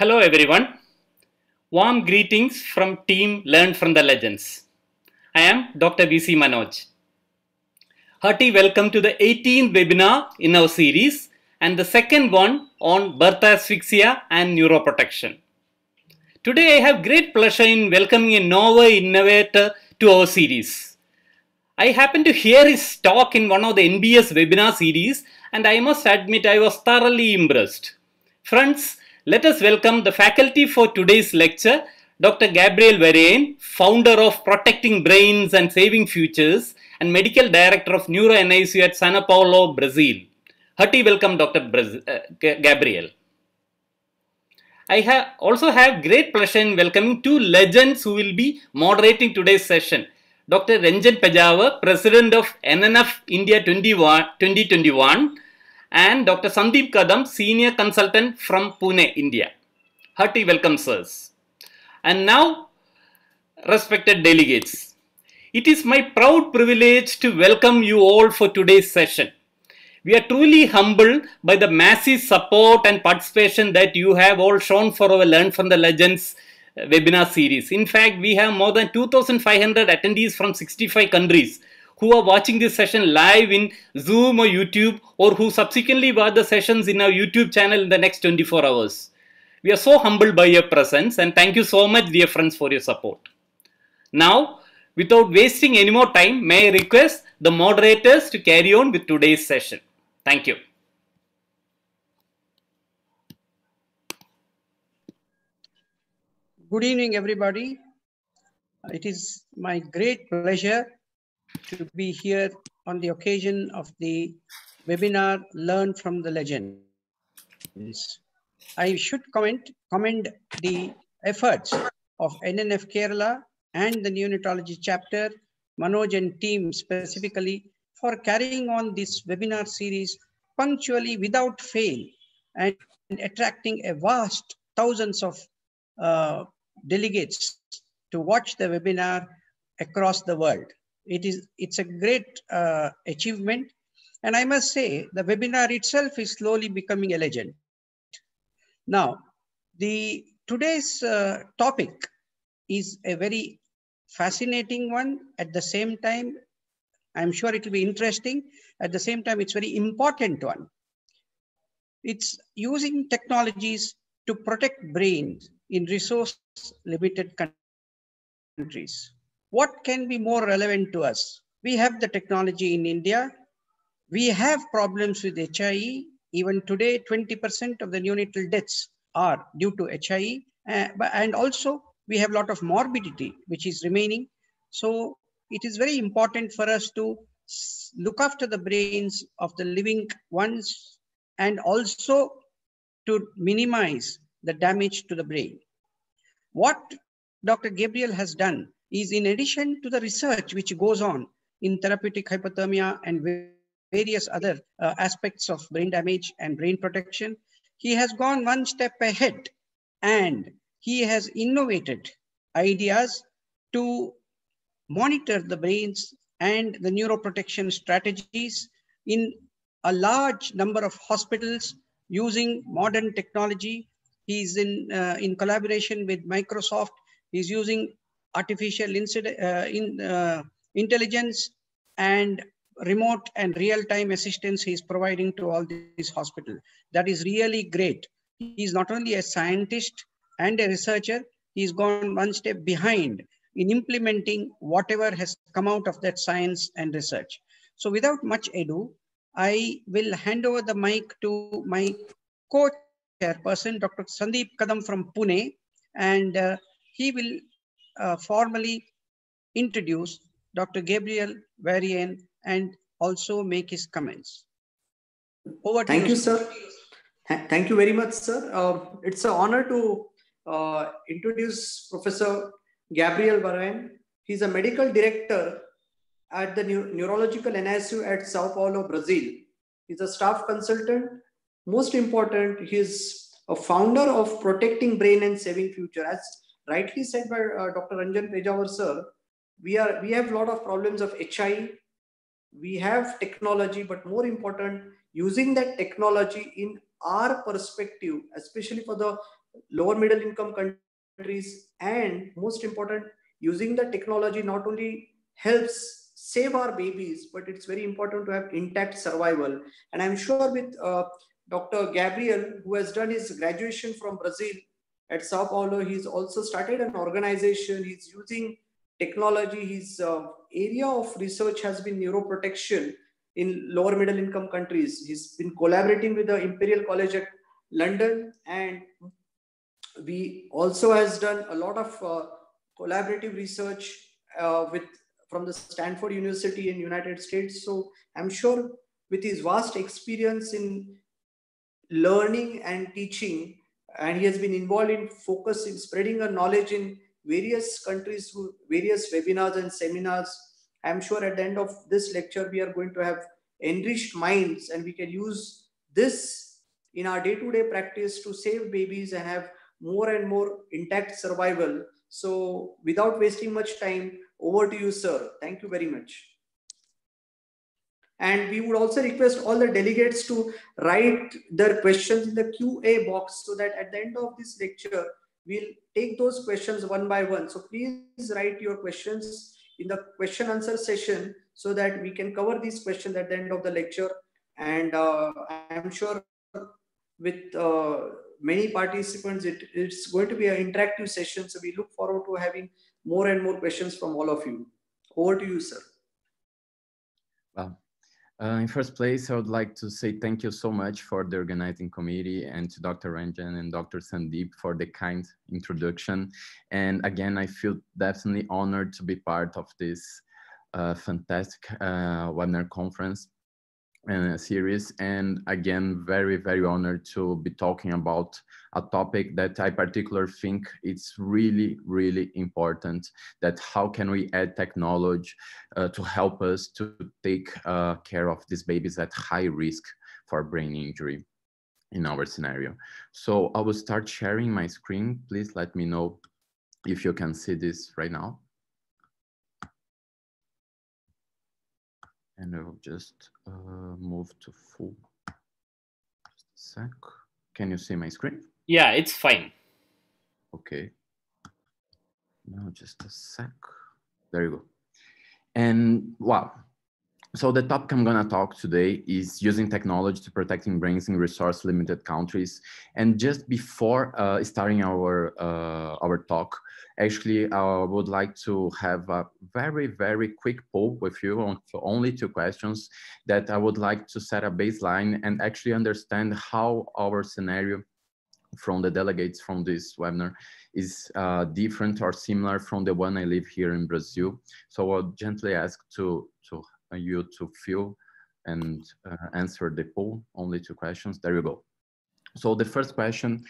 Hello, everyone. Warm greetings from Team Learn from the Legends. I am Dr. VC Manoj. Hearty welcome to the 18th webinar in our series and the second one on birth asphyxia and neuroprotection. Today, I have great pleasure in welcoming a novel innovator to our series. I happened to hear his talk in one of the NBS webinar series and I must admit I was thoroughly impressed. Friends, let us welcome the faculty for today's lecture, Dr. Gabriel Variane, founder of Protecting Brains and Saving Futures and Medical Director of Neuro NICU at Sao Paulo, Brazil. Hearty welcome, Dr. Braz uh, Gabriel. I also have great pleasure in welcoming two legends who will be moderating today's session. Dr. Ranjan Pejaver, President of NNF India 2021 and Dr. Sandeep Kadam, Senior Consultant from Pune, India. Hearty welcome, sirs. And now, respected delegates, it is my proud privilege to welcome you all for today's session. We are truly humbled by the massive support and participation that you have all shown for our Learn from the Legends uh, webinar series. In fact, we have more than 2,500 attendees from 65 countries who are watching this session live in Zoom or YouTube or who subsequently watch the sessions in our YouTube channel in the next 24 hours. We are so humbled by your presence and thank you so much dear friends for your support. Now, without wasting any more time, may I request the moderators to carry on with today's session. Thank you. Good evening, everybody. It is my great pleasure to be here on the occasion of the webinar Learn from the Legends. I should comment, commend the efforts of NNF Kerala and the neonatology chapter, Manoj and team specifically for carrying on this webinar series punctually without fail and attracting a vast thousands of uh, delegates to watch the webinar across the world. It is, it's a great uh, achievement. And I must say the webinar itself is slowly becoming a legend. Now, the today's uh, topic is a very fascinating one. At the same time, I'm sure it will be interesting. At the same time, it's very important one. It's using technologies to protect brains in resource limited countries. What can be more relevant to us? We have the technology in India. We have problems with HIE. Even today, 20% of the neonatal deaths are due to HIE. Uh, and also, we have a lot of morbidity, which is remaining. So it is very important for us to look after the brains of the living ones and also to minimize the damage to the brain. What Dr. Gabriel has done is in addition to the research which goes on in therapeutic hypothermia and various other uh, aspects of brain damage and brain protection, he has gone one step ahead and he has innovated ideas to monitor the brains and the neuroprotection strategies in a large number of hospitals using modern technology. He's in, uh, in collaboration with Microsoft. He's using artificial uh, in, uh, intelligence and remote and real-time assistance he's providing to all these hospitals. That is really great. He's not only a scientist and a researcher, he's gone one step behind in implementing whatever has come out of that science and research. So without much ado, I will hand over the mic to my co-chairperson, Dr. Sandeep Kadam from Pune, and uh, he will uh, formally introduce Dr. Gabriel Variane and also make his comments. Over to Thank you, you sir. Thank you very much, sir. Uh, it's an honor to uh, introduce Professor Gabriel Variane. He's a medical director at the Neurological NICU at Sao Paulo, Brazil. He's a staff consultant. Most important, he's a founder of Protecting Brain and Saving Future. As rightly said by uh, Dr. Ranjan Pejaver, sir, we, are, we have a lot of problems of HI. We have technology, but more important, using that technology in our perspective, especially for the lower middle income countries and most important using the technology not only helps save our babies but it's very important to have intact survival and i'm sure with uh, dr gabriel who has done his graduation from brazil at sao paulo he's also started an organization. He's using technology. His uh, area of research has been neuroprotection in lower middle income countries. He's been collaborating with the imperial college at london and we also has done a lot of uh, collaborative research uh, with from the Stanford University in United States. So I'm sure with his vast experience in learning and teaching, and he has been involved in focus in spreading a knowledge in various countries through various webinars and seminars. I'm sure at the end of this lecture, we are going to have enriched minds and we can use this in our day-to-day -day practice to save babies and have more and more intact survival. So without wasting much time, over to you, sir. Thank you very much. And we would also request all the delegates to write their questions in the QA box so that at the end of this lecture, we'll take those questions one by one. So please write your questions in the question answer session so that we can cover these questions at the end of the lecture. And uh, I'm sure with uh, many participants, it, it's going to be an interactive session. So we look forward to having more and more questions from all of you. Over to you, sir. Well, uh, in first place, I would like to say thank you so much for the organizing committee and to Dr. Ranjan and Dr. Sandeep for the kind introduction. And again, I feel definitely honored to be part of this uh, fantastic uh, webinar conference series and again very very honored to be talking about a topic that i particularly think it's really really important that how can we add technology uh, to help us to take uh, care of these babies at high risk for brain injury in our scenario. So i will start sharing my screen. Please let me know if you can see this right now and I will just uh, move to full. Just a sec. Can you see my screen? Yeah, it's fine. Okay. Now just a sec. There you go. And wow, so the topic I'm gonna talk today is using technology to protecting brains in resource limited countries. And just before uh, starting our, uh, our talk, actually I would like to have a very, very quick poll with you on only two questions that I would like to set a baseline and actually understand how our scenario from the delegates from this webinar is uh, different or similar from the one I live here in Brazil. So I'll gently ask to, to you to fill and uh, answer the poll, only two questions. There you go. So the first question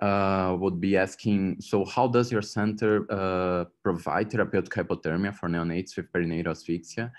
uh, would be asking, so how does your center uh, provide therapeutic hypothermia for neonates with perinatal asphyxia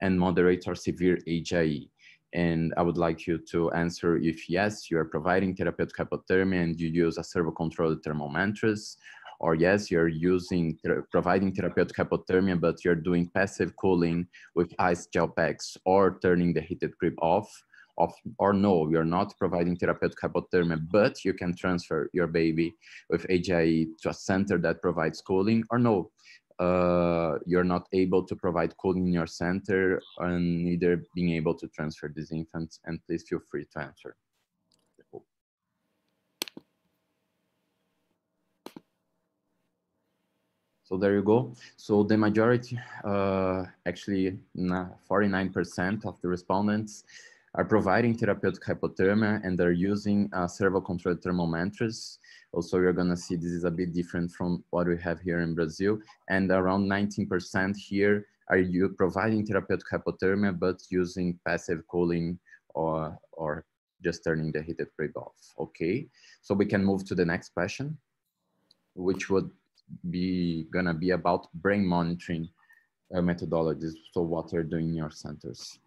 and moderate or severe HIE? And I would like you to answer if yes, you are providing therapeutic hypothermia and you use a servo-controlled thermal mattress, or yes, you're using, providing therapeutic hypothermia, but you're doing passive cooling with ice gel packs or turning the heated crib off, off or no, you're not providing therapeutic hypothermia, but you can transfer your baby with HIE to a center that provides cooling or no, uh, you're not able to provide cooling in your center and neither being able to transfer these infants and please feel free to answer. So there you go. So the majority, uh, actually 49% of the respondents are providing therapeutic hypothermia and they're using a servo-controlled thermal mattress. Also, you're gonna see this is a bit different from what we have here in Brazil. And around 19% here are you providing therapeutic hypothermia, but using passive cooling or, or just turning the heated crib off. Okay, so we can move to the next question, which would be gonna be about brain monitoring uh, methodologies. So what are doing in your centers?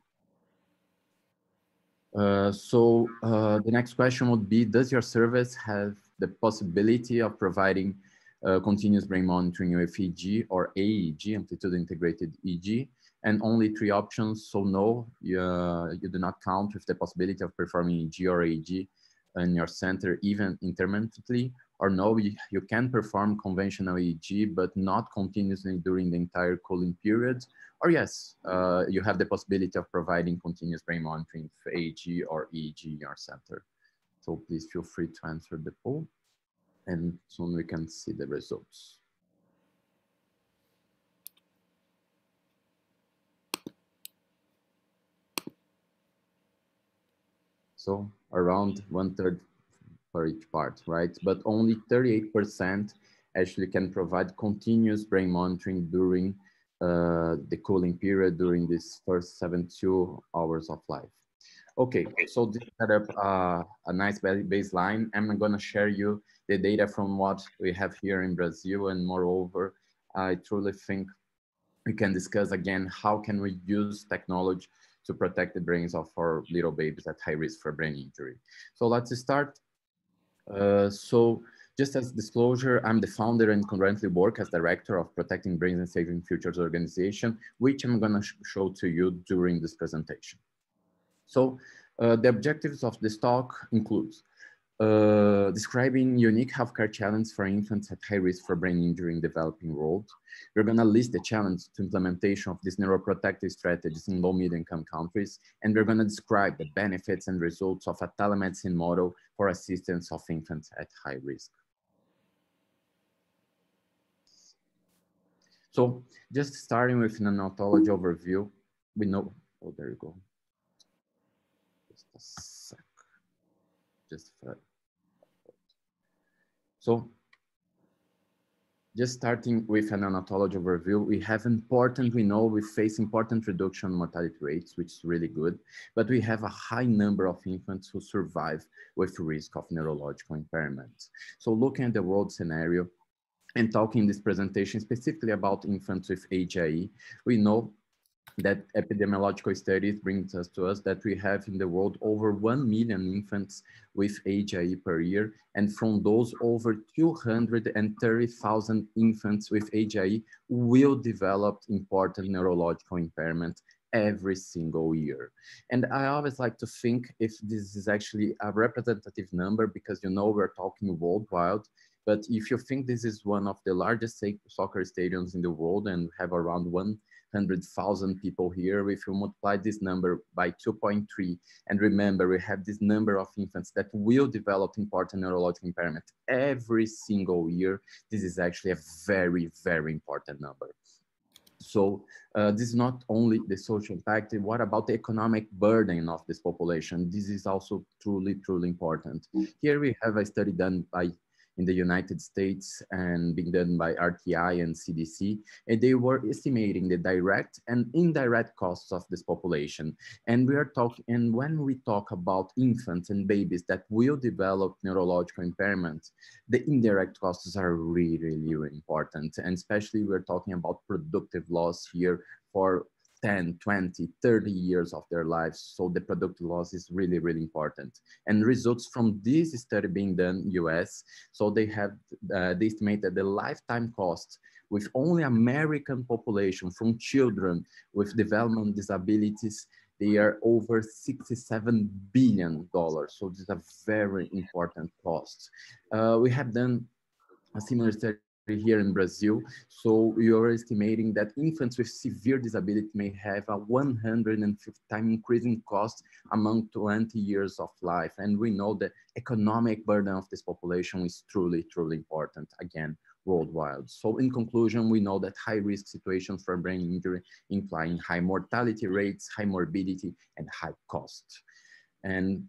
Uh, so uh, the next question would be, does your service have the possibility of providing uh, continuous brain monitoring with EEG or aEEG, amplitude integrated EEG, and only three options. So no, you, uh, you do not count with the possibility of performing EEG or aEEG in your center, even intermittently, or no, you, can perform conventional EEG, but not continuously during the entire cooling period, or yes, uh, you have the possibility of providing continuous brain monitoring for aEEG or EEG in your center. So please feel free to answer the poll and soon we can see the results. So around one third for each part, right? But only 38% actually can provide continuous brain monitoring during uh, the cooling period during this first 72 hours of life. Okay, so this set up uh, a nice baseline. I'm gonna share you the data from what we have here in Brazil and moreover, I truly think we can discuss again, how can we use technology to protect the brains of our little babies at high risk for brain injury. So let's start. Uh, so just as disclosure, I'm the founder and currently work as director of Protecting Brains and Saving Futures organization, which I'm gonna sh show to you during this presentation. So uh, the objectives of this talk includes uh, describing unique healthcare challenges for infants at high risk for brain injury in developing world. We're gonna list the challenge to implementation of these neuroprotective strategies in low middle income countries, and we're gonna describe the benefits and results of a telemedicine model for assistance of infants at high risk. So just starting with an neonatology overview, we know, oh, there you go. Just a sec, just for so just starting with an neonatology overview, we have important, we know we face important reduction in mortality rates, which is really good, but we have a high number of infants who survive with risk of neurological impairment. So looking at the world scenario and talking in this presentation specifically about infants with HIE, we know that epidemiological studies brings us to us that we have in the world over 1 million infants with HIE per year, and from those over 230,000 infants with HIE will develop important neurological impairment every single year. And I always like to think if this is actually a representative number because you know we're talking worldwide, but if you think this is one of the largest soccer stadiums in the world and have around 1 Hundred thousand people here. If you multiply this number by 2.3, and remember, we have this number of infants that will develop important neurological impairment every single year. This is actually a very, very important number. So uh, this is not only the social impact, what about the economic burden of this population? This is also truly, truly important. Mm. Here we have a study done by in the United States and being done by RTI and CDC. And they were estimating the direct and indirect costs of this population. And we are talking, and when we talk about infants and babies that will develop neurological impairment, the indirect costs are really, really important. And especially we're talking about productive loss here for 10, 20, 30 years of their lives. So the product loss is really, really important. And results from this study being done US, so they have, uh, they estimated the lifetime cost with only American population from children with development disabilities, they are over $67 billion. So this is a very important cost. Uh, we have done a similar study here in Brazil. So we are estimating that infants with severe disability may have a 150 time increasing cost among 20 years of life. And we know the economic burden of this population is truly, truly important, again, worldwide. So in conclusion, we know that high risk situations for brain injury implying high mortality rates, high morbidity, and high cost. And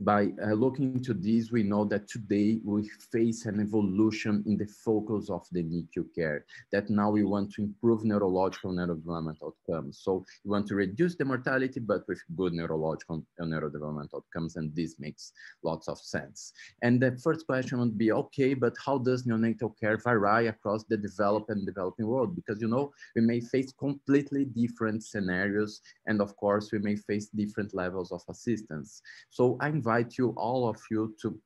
by uh, looking into this, we know that today we face an evolution in the focus of the NICU care, that now we want to improve neurological neurodevelopment outcomes. So we want to reduce the mortality, but with good neurological and neurodevelopment outcomes, and this makes lots of sense. And the first question would be, okay, but how does neonatal care vary across the developed and developing world? Because, you know, we may face completely different scenarios, and of course, we may face different levels of assistance. So I'm invite you, all of you, to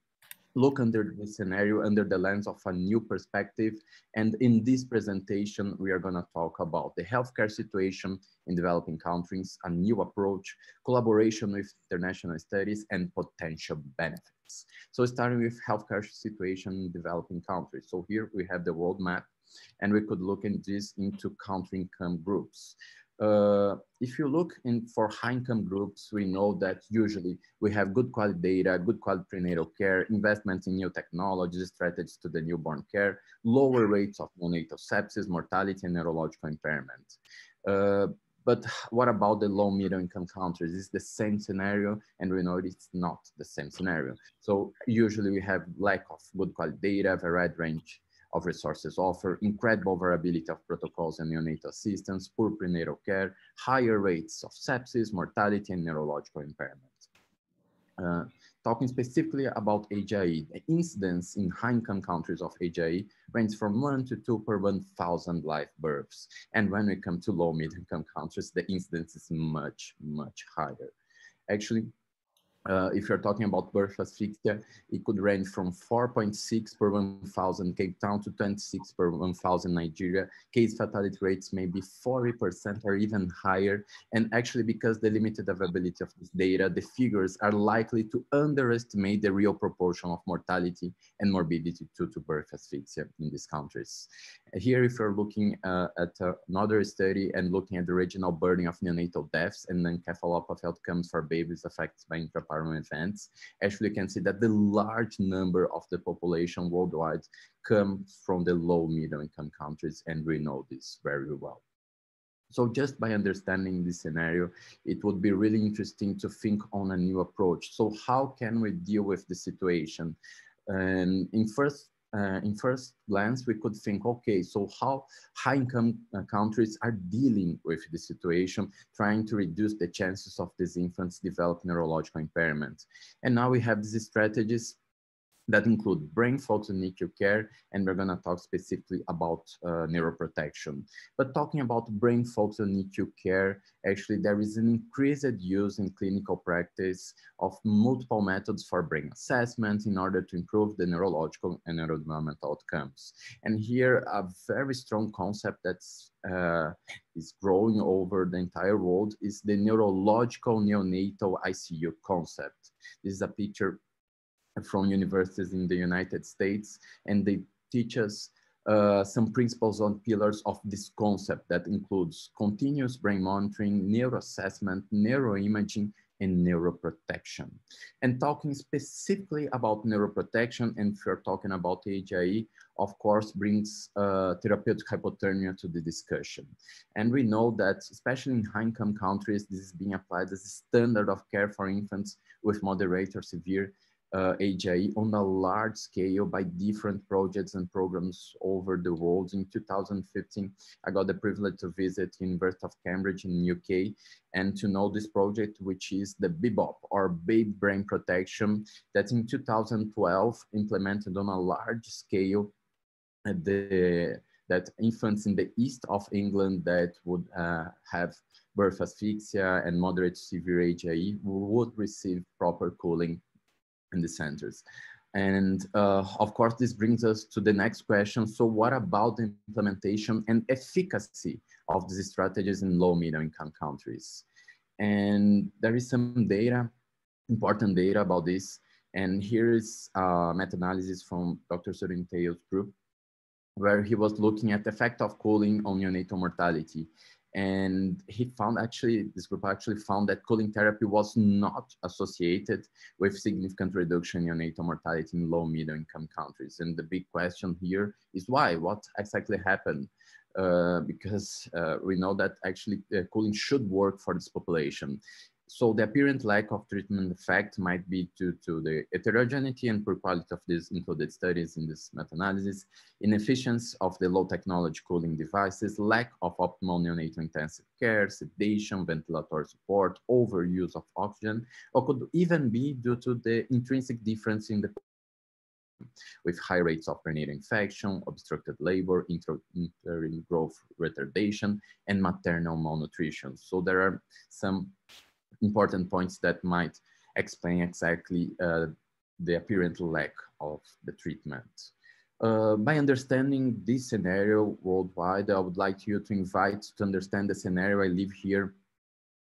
look under this scenario under the lens of a new perspective. And in this presentation, we are gonna talk about the healthcare situation in developing countries, a new approach, collaboration with international studies, and potential benefits. So starting with healthcare situation in developing countries. So here we have the world map, and we could look in this into country income groups. Uh, if you look in for high income groups, we know that usually we have good quality data, good quality prenatal care, investments in new technologies, strategies to the newborn care, lower rates of neonatal sepsis, mortality, and neurological impairment. Uh, but what about the low middle income countries? Is the same scenario? And we know it's not the same scenario. So usually we have lack of good quality data, varied range of resources offer, incredible variability of protocols and neonatal assistance, poor prenatal care, higher rates of sepsis, mortality, and neurological impairment. Uh, talking specifically about HIE, the incidence in high-income countries of HIE ranges from one to two per 1,000 live births. And when we come to low-middle-income countries, the incidence is much, much higher. Actually, uh, if you're talking about birth asphyxia, it could range from 4.6 per 1,000 Cape Town to 26 per 1,000 Nigeria. Case fatality rates may be 40% or even higher. And actually, because the limited availability of this data, the figures are likely to underestimate the real proportion of mortality and morbidity due to birth asphyxia in these countries. Here, if you're looking uh, at uh, another study and looking at the regional burden of neonatal deaths and then encephalopathy outcomes for babies affected by intra events, actually you can see that the large number of the population worldwide comes from the low middle income countries and we know this very well. So just by understanding this scenario, it would be really interesting to think on a new approach. So how can we deal with the situation? And in first uh, in first glance, we could think, okay, so how high income uh, countries are dealing with the situation, trying to reduce the chances of these infants develop neurological impairment. And now we have these strategies that include brain focus and NICU care, and we're gonna talk specifically about uh, neuroprotection. But talking about brain focus and NICU care, actually there is an increased use in clinical practice of multiple methods for brain assessment in order to improve the neurological and neurodevelopmental outcomes. And here a very strong concept that's uh, is growing over the entire world is the neurological neonatal ICU concept. This is a picture from universities in the United States, and they teach us uh, some principles on pillars of this concept that includes continuous brain monitoring, neuroassessment, neuroimaging, and neuroprotection. And talking specifically about neuroprotection, and if you're talking about HIE, of course, brings uh, therapeutic hypothermia to the discussion. And we know that, especially in high-income countries, this is being applied as a standard of care for infants with moderate or severe uh, HIE on a large scale by different projects and programs over the world. In 2015, I got the privilege to visit University of Cambridge in UK and to know this project, which is the BBOP or Baby Brain Protection that in 2012 implemented on a large scale the that infants in the east of England that would uh, have birth asphyxia and moderate severe HIE would receive proper cooling in the centers. And uh, of course, this brings us to the next question. So what about the implementation and efficacy of these strategies in low middle income countries? And there is some data, important data about this. And here is a meta-analysis from Dr. Sudhin Thayyil's group, where he was looking at the effect of cooling on neonatal mortality and he found actually this group actually found that cooling therapy was not associated with significant reduction in neonatal mortality in low middle income countries. And the big question here is why? What exactly happened? Uh, because uh, we know that actually uh, cooling should work for this population so the apparent lack of treatment effect might be due to the heterogeneity and poor quality of these included studies in this meta-analysis, inefficiency of the low technology cooling devices, lack of optimal neonatal intensive care, sedation, ventilatory support, overuse of oxygen, or could even be due to the intrinsic difference in the with high rates of perinatal infection, obstructed labor, intrauterine growth retardation, and maternal malnutrition. So there are some important points that might explain exactly uh, the apparent lack of the treatment. Uh, by understanding this scenario worldwide, I would like you to invite to understand the scenario I live here,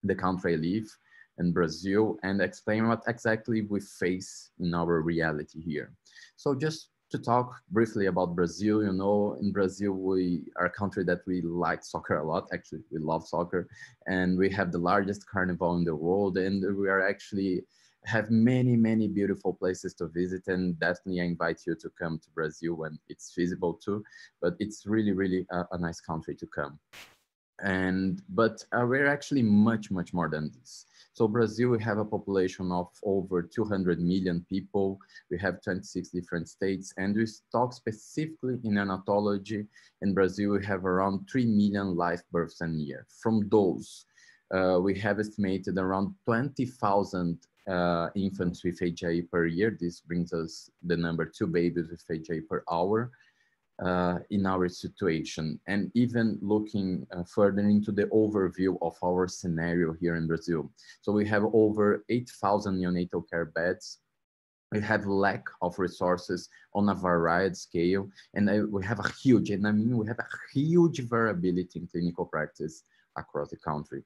the country I live in Brazil, and explain what exactly we face in our reality here. So just to talk briefly about Brazil, you know, in Brazil, we are a country that we like soccer a lot. Actually, we love soccer and we have the largest carnival in the world. And we are actually have many, many beautiful places to visit and definitely I invite you to come to Brazil when it's feasible too, but it's really, really a, a nice country to come. And, but uh, we're actually much, much more than this. So Brazil, we have a population of over 200 million people. We have 26 different states and we talk specifically in neonatology. In Brazil, we have around 3 million live births a year. From those, uh, we have estimated around 20,000 uh, infants with HIE per year. This brings us the number two babies with HIE per hour in our situation. And even looking uh, further into the overview of our scenario here in Brazil. So we have over 8,000 neonatal care beds. We have lack of resources on a varied scale, and uh, we have a huge, and I mean, we have a huge variability in clinical practice across the country.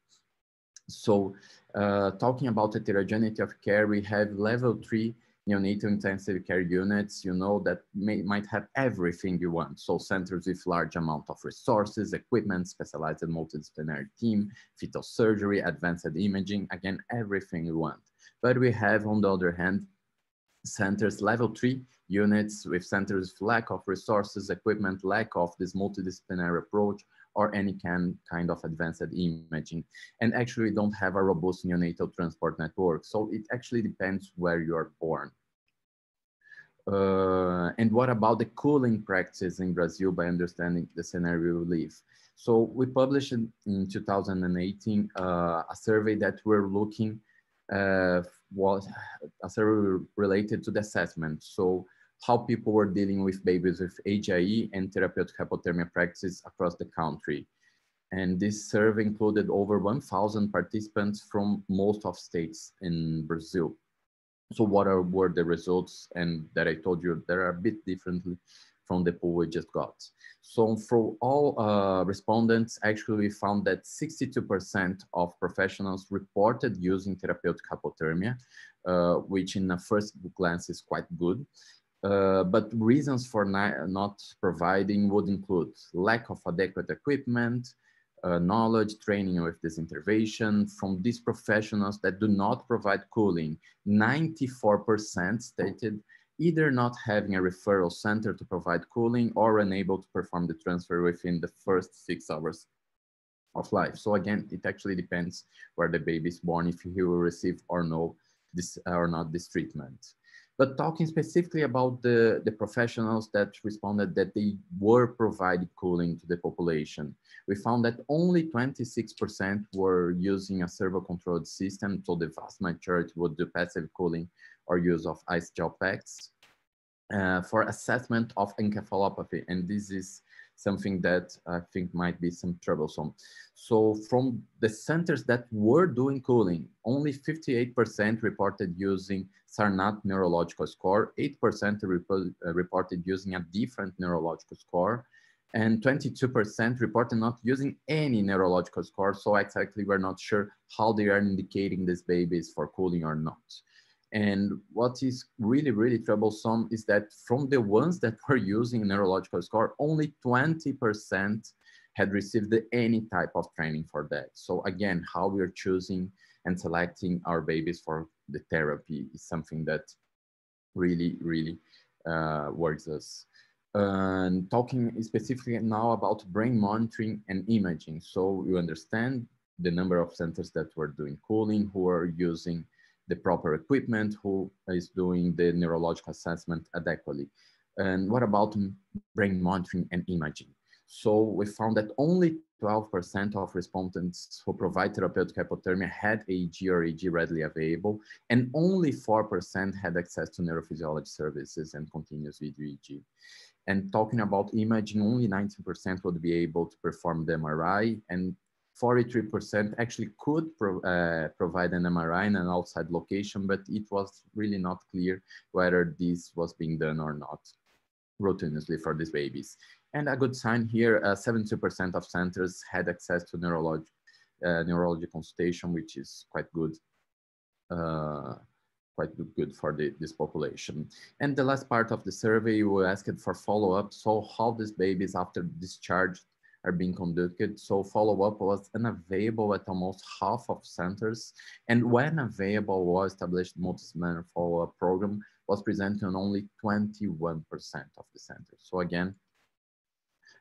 So uh, talking about heterogeneity of care, we have level three neonatal intensive care units, you know, that may, might have everything you want. So centers with large amount of resources, equipment, specialized multidisciplinary team, fetal surgery, advanced imaging, again, everything you want. But we have, on the other hand, centers level three units with centers with lack of resources, equipment, lack of this multidisciplinary approach, or any kind, kind of advanced imaging. And actually don't have a robust neonatal transport network. So it actually depends where you are born. Uh, and what about the cooling practices in Brazil by understanding the scenario we live? So we published in, in 2018 uh, a survey that we're looking uh, was a survey related to the assessment. So how people were dealing with babies with HIE and therapeutic hypothermia practices across the country. And this survey included over 1,000 participants from most of states in Brazil. So what are, were the results? And that I told you, they are a bit differently from the pool we just got. So for all uh, respondents, actually we found that 62% of professionals reported using therapeutic hypothermia, uh, which in a first glance is quite good. Uh, but reasons for not providing would include lack of adequate equipment, uh, knowledge, training with this intervention from these professionals that do not provide cooling. 94% stated either not having a referral center to provide cooling or unable to perform the transfer within the first six hours of life. So again, it actually depends where the baby is born, if he will receive or no this or not this treatment. But talking specifically about the, the professionals that responded that they were providing cooling to the population, we found that only 26% were using a servo-controlled system, so the vast majority would do passive cooling or use of ice gel packs. Uh, for assessment of encephalopathy, and this is something that I think might be some troublesome. So from the centers that were doing cooling, only 58% reported using Sarnat neurological score, 8% uh, reported using a different neurological score, and 22% reported not using any neurological score. So exactly we're not sure how they are indicating these babies for cooling or not. And what is really, really troublesome is that from the ones that were using neurological score, only 20% had received any type of training for that. So again, how we're choosing and selecting our babies for the therapy is something that really, really uh, worries us. And talking specifically now about brain monitoring and imaging. So you understand the number of centers that were doing cooling, who are using the proper equipment, who is doing the neurological assessment adequately. And what about brain monitoring and imaging? So we found that only 12% of respondents who provide therapeutic hypothermia had aEEG or EEG readily available, and only 4% had access to neurophysiology services and continuous video EEG. And talking about imaging, only 19% would be able to perform the MRI, and 43% actually could pro uh, provide an MRI in an outside location, but it was really not clear whether this was being done or not routinely for these babies. And a good sign here, 72% uh, of centers had access to neurology, uh, neurology consultation, which is quite good uh, quite good for the, this population. And the last part of the survey, we asked for follow-up. So how these babies after discharge are being conducted. So follow-up was unavailable at almost half of centers. And when available was established multidisciplinary follow-up program was presented on only 21% of the centers. So again,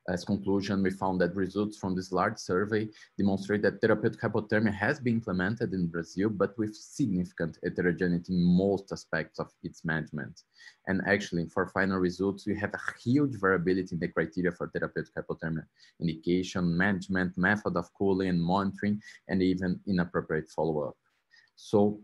as conclusion, we found that results from this large survey demonstrate that therapeutic hypothermia has been implemented in Brazil, but with significant heterogeneity in most aspects of its management. And actually, for final results, we have a huge variability in the criteria for therapeutic hypothermia indication, management, method of cooling and monitoring, and even inappropriate follow-up. So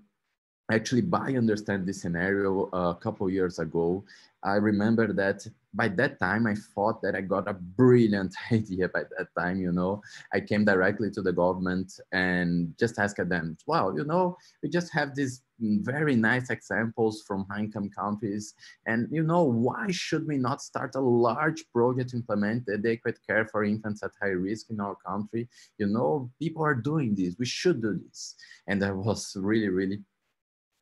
actually by understand this scenario uh, a couple years ago i remember that by that time i thought that i got a brilliant idea by that time you know. I came directly to the government and just asked them wow you know we just have these very nice examples from high income countries. And you know why should we not start a large project to implement adequate care for infants at high risk in our country? You know people are doing this. We should do this. And i was really really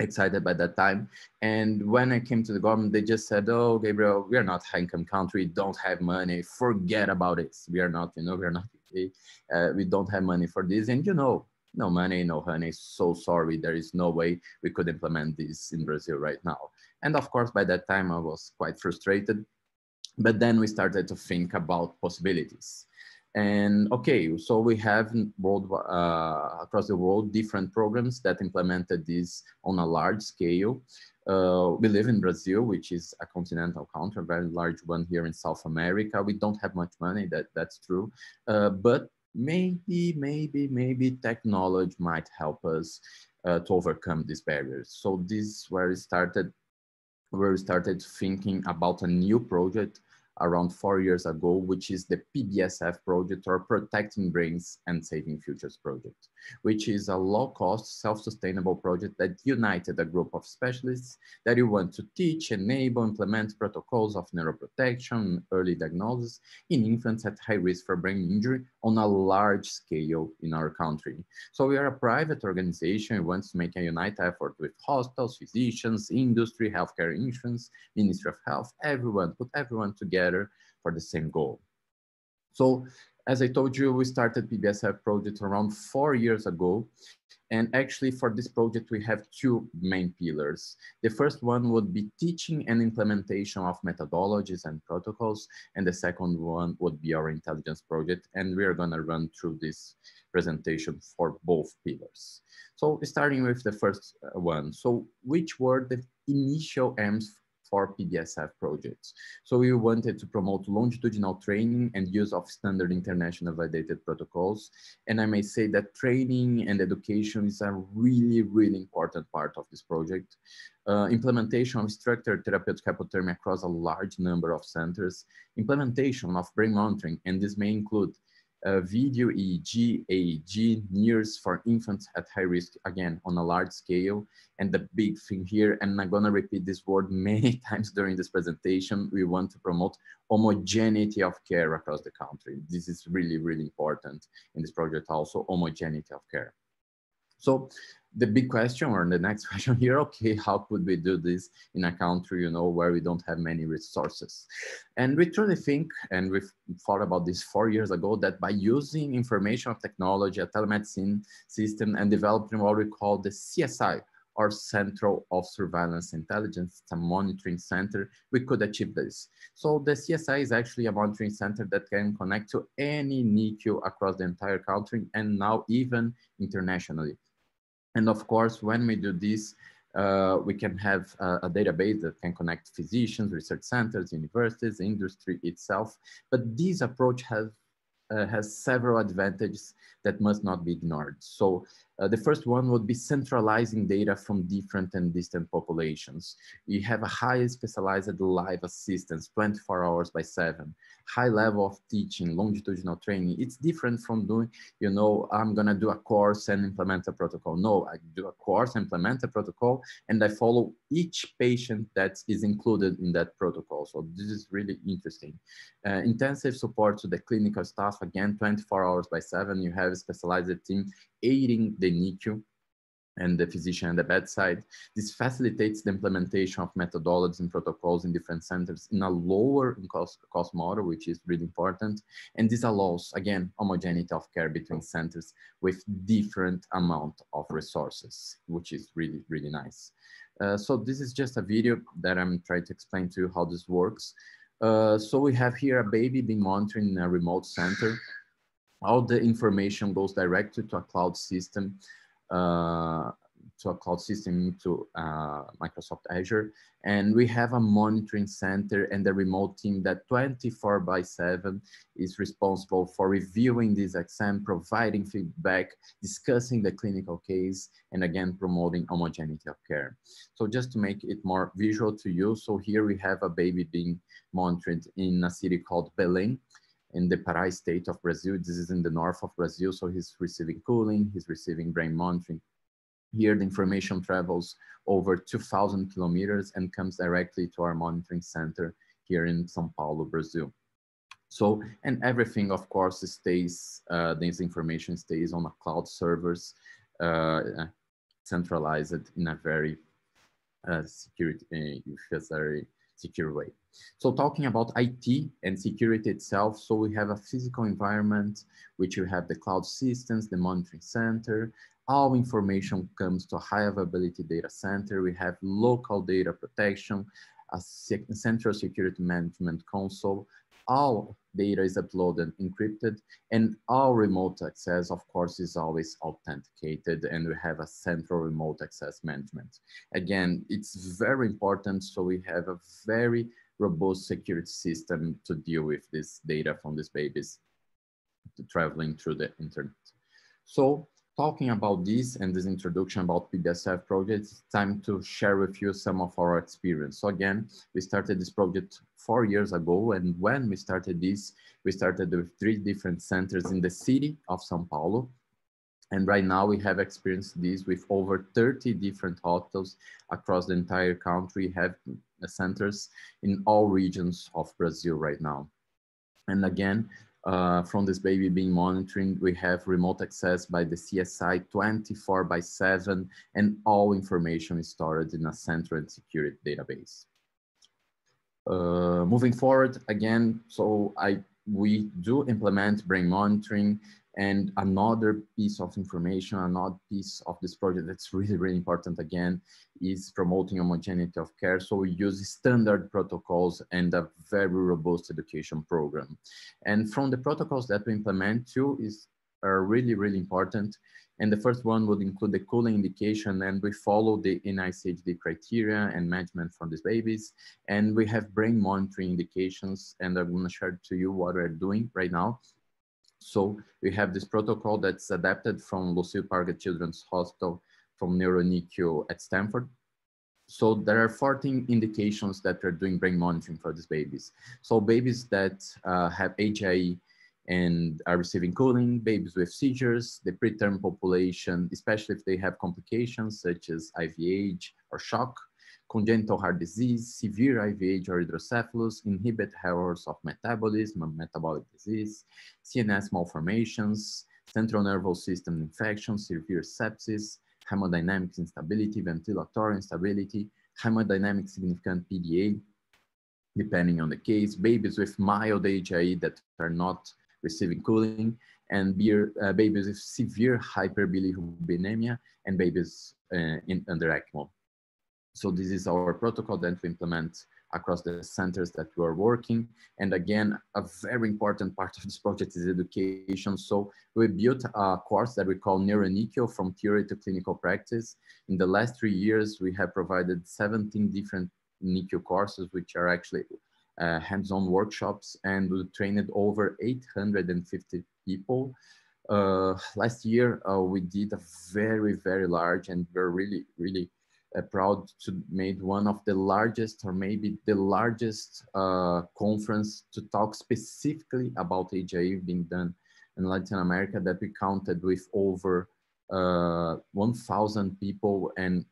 excited by that time. And when I came to the government, they just said, "Oh, Gabriel, we are not high income country. Don't have money. Forget about it. We are not. You know, we are not. Uh, we don't have money for this. And you know, no money, no honey. So sorry. There is no way we could implement this in Brazil right now. And of course, by that time, I was quite frustrated. But then we started to think about possibilities. And okay, so we have world, uh, across the world different programs that implemented this on a large scale. Uh, we live in Brazil, which is a continental country, a very large one here in South America. We don't have much money, that, that's true. Uh, but maybe, maybe, maybe technology might help us uh, to overcome these barriers. So this is where we started, where we started thinking about a new project around four years ago, which is the PBSF project or Protecting Brains and Saving Futures project, which is a low cost, self-sustainable project that united a group of specialists that you want to teach, enable, implement protocols of neuroprotection, early diagnosis in infants at high risk for brain injury on a large scale in our country. So we are a private organization. We want to make a united effort with hospitals, physicians, industry, healthcare insurance, Ministry of Health, everyone, put everyone together for the same goal. So as I told you, we started PBSF project around four years ago. And actually for this project, we have two main pillars. The first one would be teaching and implementation of methodologies and protocols. And the second one would be our intelligence project. And we are gonna run through this presentation for both pillars. So starting with the first uh, one. So which were the initial aims for PBSF projects. So we wanted to promote longitudinal training and use of standard international validated protocols. And I may say that training and education is a really, really important part of this project. Uh, implementation of structured therapeutic hypothermia across a large number of centers, implementation of brain monitoring, and this may include video EEG, aEEG, NIRS for infants at high risk, again, on a large scale. And the big thing here, and I'm gonna repeat this word many times during this presentation, we want to promote homogeneity of care across the country. This is really, really important in this project also, homogeneity of care. So the big question or the next question here, okay, how could we do this in a country, you know, where we don't have many resources? And we truly think, and we've thought about this four years ago, that by using information technology, a telemedicine system and developing what we call the CSI, or Central of Surveillance Intelligence, it's a monitoring center, we could achieve this. So the CSI is actually a monitoring center that can connect to any NICU across the entire country and now even internationally. And of course, when we do this, uh, we can have a, a, database that can connect physicians, research centers, universities, industry itself. But this approach has, uh, has several advantages that must not be ignored. So Uh, the first one would be centralizing data from different and distant populations. We have a highly specialized live assistance, 24 hours by seven, high level of teaching, longitudinal training. It's different from doing, you know, I'm gonna do a course and implement a protocol. No, I do a course, implement a protocol, and I follow each patient that is included in that protocol. So this is really interesting. Uh, intensive support to the clinical staff, again, 24 hours by seven, you have a specialized team aiding the NICU and the physician at the bedside. This facilitates the implementation of methodologies and protocols in different centers in a lower cost, cost model, which is really important. And this allows, again, homogeneity of care between centers with different amount of resources, which is really, really nice. Uh, so this is just a video that I'm trying to explain to you how this works. Uh, so we have here a baby being monitored in a remote center all the information goes directly to a cloud system, to a cloud system to uh, Microsoft Azure. And we have a monitoring center and a remote team that 24 by seven is responsible for reviewing this exam, providing feedback, discussing the clinical case, and again, promoting homogeneity of care. So just to make it more visual to you, so here we have a baby being monitored in a city called Belém in the Pará state of Brazil. This is in the north of Brazil. So he's receiving cooling, he's receiving brain monitoring. Here, the information travels over 2000 kilometers and comes directly to our monitoring center here in Sao Paulo, Brazil. So, and everything, of course, stays, uh, this information stays on a cloud servers, uh, centralized in a very uh, security, uh, very secure way. So talking about IT and security itself, so we have a physical environment, which we have the cloud systems, the monitoring center, all information comes to a high availability data center. We have local data protection, a central security management console, all data is uploaded encrypted and all remote access of course is always authenticated and we have a central remote access management. Again it's very important so we have a very robust security system to deal with this data from these babies traveling through the internet so talking about this and this introduction about PBSF project, it's time to share with you some of our experience. So again, we started this project four years ago. And when we started this, we started with three different centers in the city of Sao Paulo. And right now we have experienced this with over 30 different hotels across the entire country, have centers in all regions of Brazil right now. And again, uh, from this baby being monitoring, we have remote access by the CSI 24 by 7, and all information is stored in a central and secure database. Uh, moving forward, again, so I we do implement brain monitoring and another piece of information, another piece of this project that's really, really important again, is promoting homogeneity of care. So we use standard protocols and a very robust education program. And from the protocols that we implement too is are really, really important. And the first one would include the cooling indication and we follow the NICHD criteria and management for these babies. And we have brain monitoring indications and I'm gonna share to you what we're doing right now. So we have this protocol that's adapted from Lucile Packard Children's Hospital from NeuroNICU at Stanford. So there are 14 indications that we're doing brain monitoring for these babies. So babies that uh, have HIE and are receiving cooling, babies with seizures, the preterm population, especially if they have complications such as IVH or shock, congenital heart disease, severe IVH or hydrocephalus, inhibit errors of metabolism, metabolic disease, CNS malformations, central nervous system infections, severe sepsis, hemodynamic instability, ventilatory instability, hemodynamic significant PDA, depending on the case, babies with mild HIE that are not receiving cooling, and beer, uh, babies with severe hyperbilirubinemia, and babies uh, in, under ECMO. So this is our protocol that we implement across the centers that we are working. And again, a very important part of this project is education. So we built a course that we call NeuroNICU from theory to clinical practice. In the last three years, we have provided 17 different NICU courses, which are actually uh, hands-on workshops and we trained over 850 people uh, last year, uh, we did a very, very large and we're really, really proud to made one of the largest or maybe the largest uh, conference to talk specifically about HIE being done in Latin America that we counted with over uh, 1,000 people and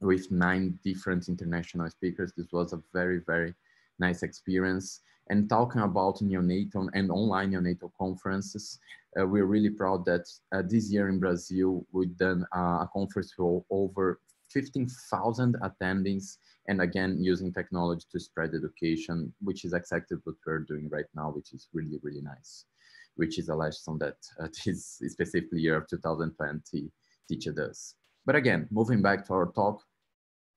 with nine different international speakers. This was a very, very nice experience. And talking about neonatal and online neonatal conferences, uh, we're really proud that uh, this year in Brazil, we've done uh, a conference for over 15,000 attendings and again, using technology to spread education, which is exactly what we're doing right now, which is really, really nice, which is a lesson that uh, this specifically year of 2020 teaches us. But again, moving back to our talk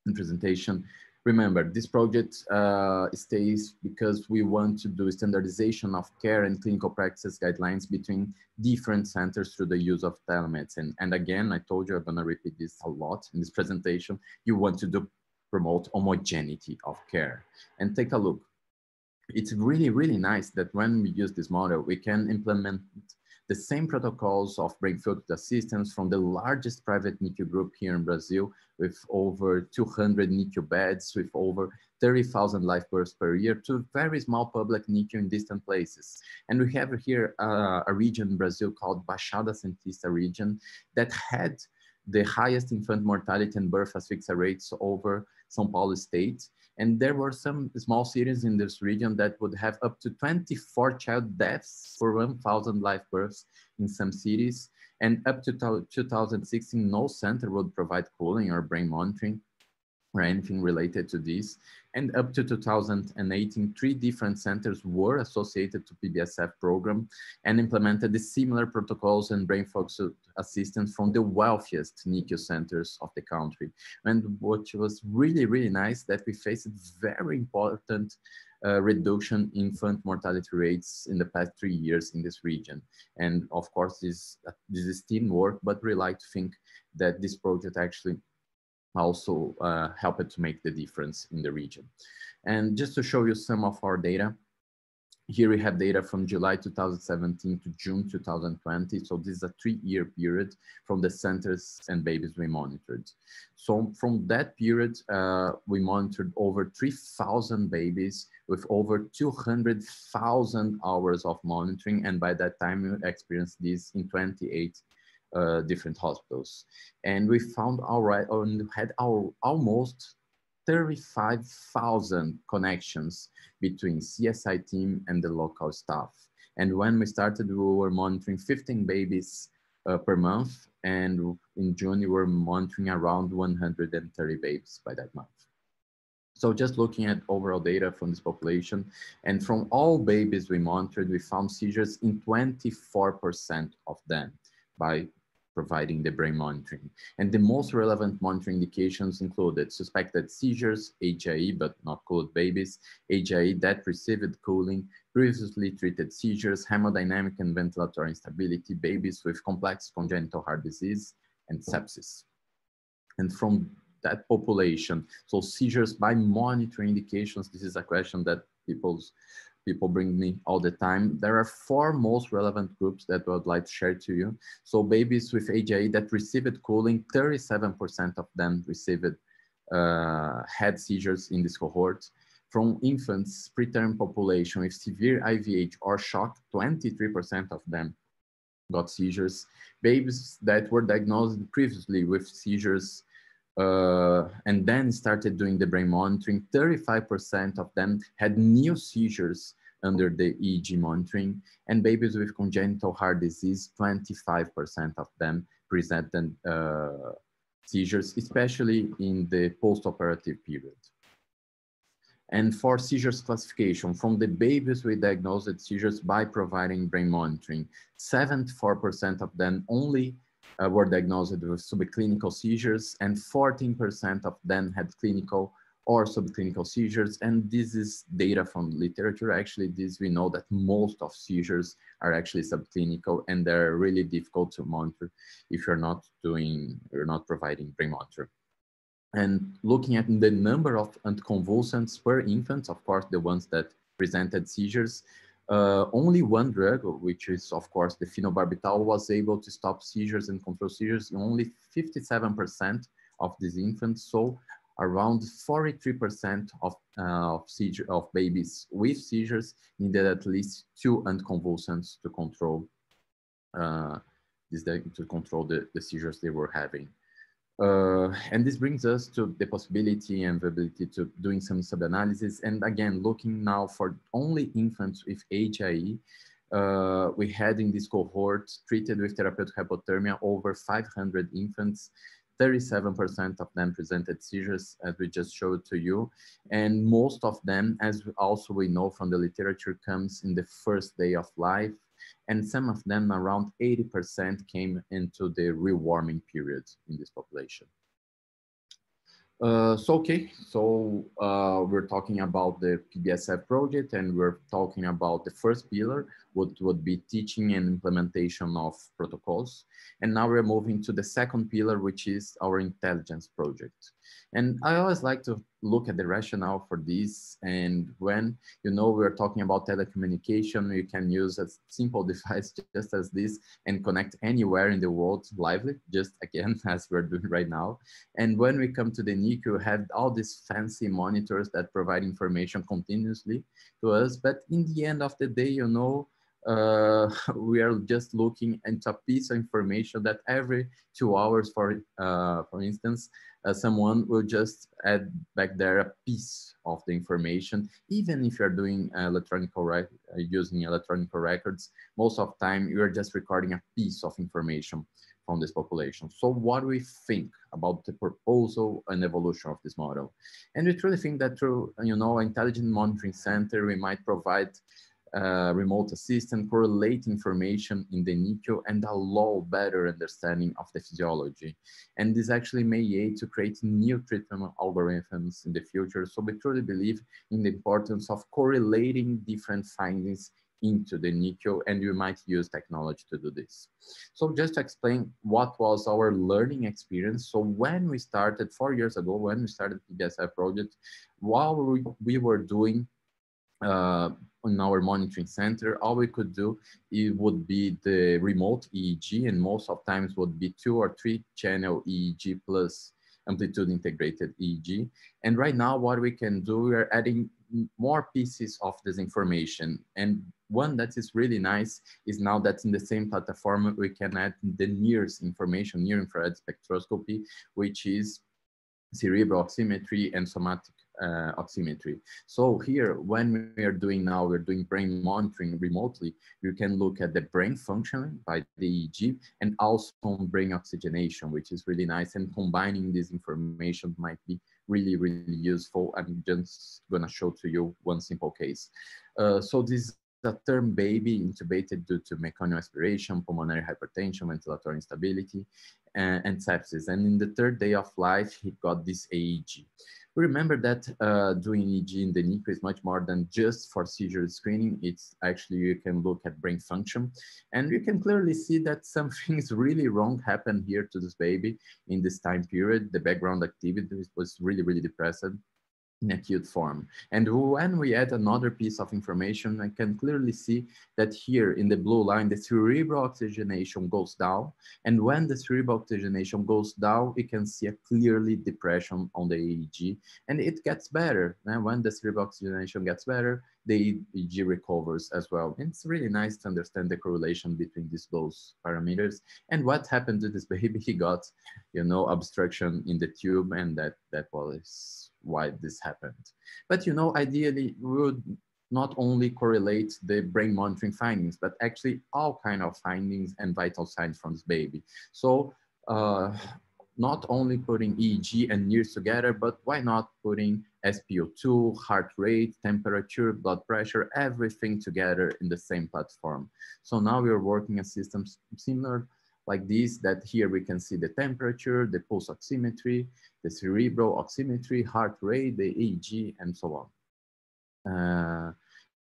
and presentation, remember this project uh, stays because we want to do standardization of care and clinical practice guidelines between different centers through the use of telemedicine. And again, I told you I'm gonna repeat this a lot in this presentation. You want to do promote homogeneity of care. And take a look. It's really, really nice that when we use this model, we can implement the same protocols of brain filtered assistance from the largest private NICU group here in Brazil with over 200 NICU beds, with over 30,000 live births per year to very small public NICU in distant places. And we have here uh, a region in Brazil called Baixada Santista region that had the highest infant mortality and birth asphyxia rates over São Paulo state. And there were some small cities in this region that would have up to 24 child deaths for 1,000 live births in some cities. And up to 2016, no center would provide cooling or brain monitoring or anything related to this. And up to 2018, three different centers were associated to PBSF program and implemented the similar protocols and brain fog assistance from the wealthiest NICU centers of the country. And what was really, really nice that we faced very important uh, reduction in infant mortality rates in the past three years in this region. And of course, this, uh, this is teamwork, but we like to think that this project actually also uh, helped to make the difference in the region. And just to show you some of our data, here we have data from July 2017 to June 2020. So this is a three-year period from the centers and babies we monitored. So from that period, uh, we monitored over 3,000 babies with over 200,000 hours of monitoring. And by that time, we experienced this in 28 uh, different hospitals. And we found our right, and had our almost 35,000 connections between CSI team and the local staff. And when we started, we were monitoring 15 babies uh, per month. And in June, we were monitoring around 130 babies by that month. So just looking at overall data from this population and from all babies we monitored, we found seizures in 24% of them by providing the brain monitoring. And the most relevant monitoring indications included suspected seizures, HIE, but not cold babies, HIE that received cooling, previously treated seizures, hemodynamic and ventilatory instability, babies with complex congenital heart disease, and sepsis. And from that population, so seizures by monitoring indications, this is a question that people's people bring me all the time. There are four most relevant groups that I would like to share to you. So babies with HIE that received cooling, 37% of them received uh, had seizures in this cohort. From infants, preterm population with severe IVH or shock, 23% of them got seizures. Babies that were diagnosed previously with seizures uh, and then started doing the brain monitoring, 35% of them had new seizures under the EEG monitoring, and babies with congenital heart disease, 25% of them presented uh, seizures, especially in the post-operative period. And for seizures classification, from the babies with diagnosed seizures by providing brain monitoring, 74% of them only uh, were diagnosed with subclinical seizures and 14% of them had clinical or subclinical seizures. And this is data from literature. Actually, this we know that most of seizures are actually subclinical and they're really difficult to monitor if you're not doing, you're not providing brain monitor. And looking at the number of anticonvulsants per infants, of course, the ones that presented seizures, uh, only one drug, which is of course the phenobarbital, was able to stop seizures and control seizures in only 57% of these infants. So around 43% of, uh, of, seizure, of babies with seizures needed at least two anticonvulsants to control uh, to control the, the seizures they were having. Uh, and this brings us to the possibility and the ability to doing some sub-analysis. And again, looking now for only infants with HIE, uh, we had in this cohort treated with therapeutic hypothermia over 500 infants 37% of them presented seizures, as we just showed to you. And most of them, as also we know from the literature, comes in the first day of life. And some of them, around 80%, came into the rewarming period in this population. Uh, so, okay, so uh, we're talking about the PBSF project and we're talking about the first pillar, what would be teaching and implementation of protocols. And now we're moving to the second pillar, which is our intelligence project. And I always like to look at the rationale for this. And when, you know, we're talking about telecommunication, you can use a simple device just as this and connect anywhere in the world lively, just again, as we're doing right now. And when we come to the NICU, we have all these fancy monitors that provide information continuously to us. But in the end of the day, you know, uh, we are just looking into a piece of information that every two hours, for, uh, for instance, uh, someone will just add back there a piece of the information. Even if you're doing electronic uh, using electronic records, most of the time you're just recording a piece of information from this population. So what do we think about the proposal and evolution of this model? And we truly think that through, you know, intelligent monitoring center, we might provide uh, remote assistant, correlate information in the NICU and allow better understanding of the physiology. And this actually may aid to create new treatment algorithms in the future. So we truly believe in the importance of correlating different findings into the NICU and you might use technology to do this. So just to explain what was our learning experience. So when we started four years ago, when we started the PBSF project, while we, we were doing uh, in our monitoring center, all we could do it would be the remote EEG, and most of times would be two or three channel EEG plus amplitude integrated EEG. And right now, what we can do, we are adding more pieces of this information. And one that is really nice is now that in the same platform, we can add the NIRS information, near infrared spectroscopy, which is cerebral oximetry and somatic uh, oximetry. So here, when we are doing now, we're doing brain monitoring remotely, you can look at the brain function by the EEG and also brain oxygenation, which is really nice. And combining this information might be really, really useful. I'm just gonna show to you one simple case. Uh, so this a term baby intubated due to meconial aspiration, pulmonary hypertension, ventilatory instability, and, and sepsis. And in the third day of life, he got this aEEG. Remember that uh, doing EEG in the NICU is much more than just for seizure screening. It's actually, you can look at brain function and you can clearly see that something is really wrong happened here to this baby in this time period. The background activity was really, really depressed in acute form. And when we add another piece of information, I can clearly see that here in the blue line, the cerebral oxygenation goes down. And when the cerebral oxygenation goes down, we can see a clearly depression on the EEG and it gets better. And when the cerebral oxygenation gets better, the EEG recovers as well. And it's really nice to understand the correlation between these both parameters and what happened to this baby. He got, you know, obstruction in the tube and that, that was why this happened. But you know, ideally, we would not only correlate the brain monitoring findings, but actually all kind of findings and vital signs from this baby. So uh, not only putting EEG and NIRS together, but why not putting SpO2, heart rate, temperature, blood pressure, everything together in the same platform. So now we're working a system similar like this, that here we can see the temperature, the pulse oximetry, the cerebral oximetry, heart rate, the EEG, and so on. Uh,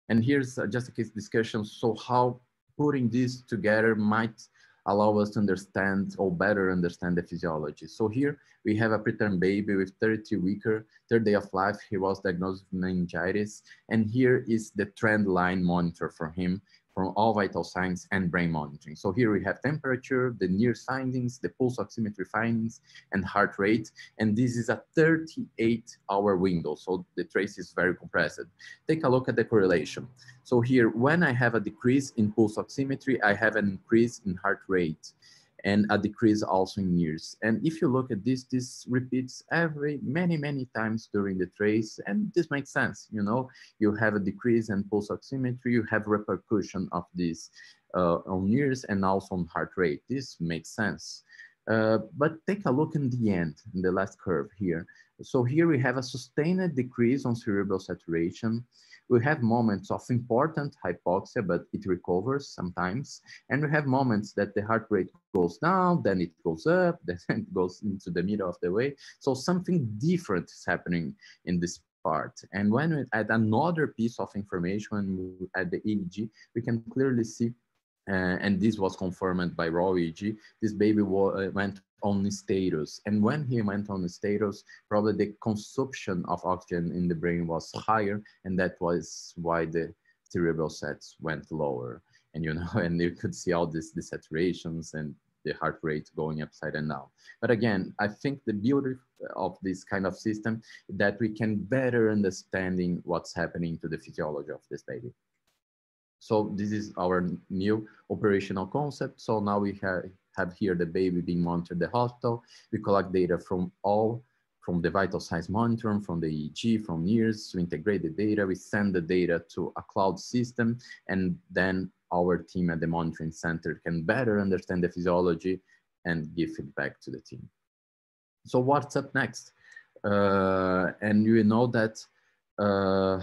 and here's uh, just a case discussion. So how putting this together might allow us to understand or better understand the physiology. So here we have a preterm baby with 33 weeker, third day of life, he was diagnosed with meningitis. And here is the trend line monitor for him from all vital signs and brain monitoring. So here we have temperature, the NIRS findings, the pulse oximetry findings, and heart rate. And this is a 38 hour window. So the trace is very compressed. Take a look at the correlation. So here, when I have a decrease in pulse oximetry, I have an increase in heart rate and a decrease also in NIRS. And if you look at this, this repeats every many, many times during the trace. And this makes sense, you know, you have a decrease in pulse oximetry, you have repercussion of this uh, on NIRS and also on heart rate. This makes sense. Uh, but take a look in the end, in the last curve here. So here we have a sustained decrease on cerebral saturation. We have moments of important hypoxia, but it recovers sometimes. And we have moments that the heart rate goes down, then it goes up, then it goes into the middle of the way. So something different is happening in this part. And when we add another piece of information at the EEG, we can clearly see and this was confirmed by EEG, this baby uh, went on status. And when he went on status, probably the consumption of oxygen in the brain was higher, and that was why the cerebral sets went lower. And you know, and you could see all these desaturations and the heart rate going upside and down. But again, I think the beauty of this kind of system that we can better understanding what's happening to the physiology of this baby. So this is our new operational concept. So now we have, have here the baby being monitored the hospital. We collect data from all, from the vital signs monitoring, from the EEG, from NIRS to integrate the data. We send the data to a cloud system and then our team at the monitoring center can better understand the physiology and give feedback to the team. So what's up next? Uh, and you know that uh,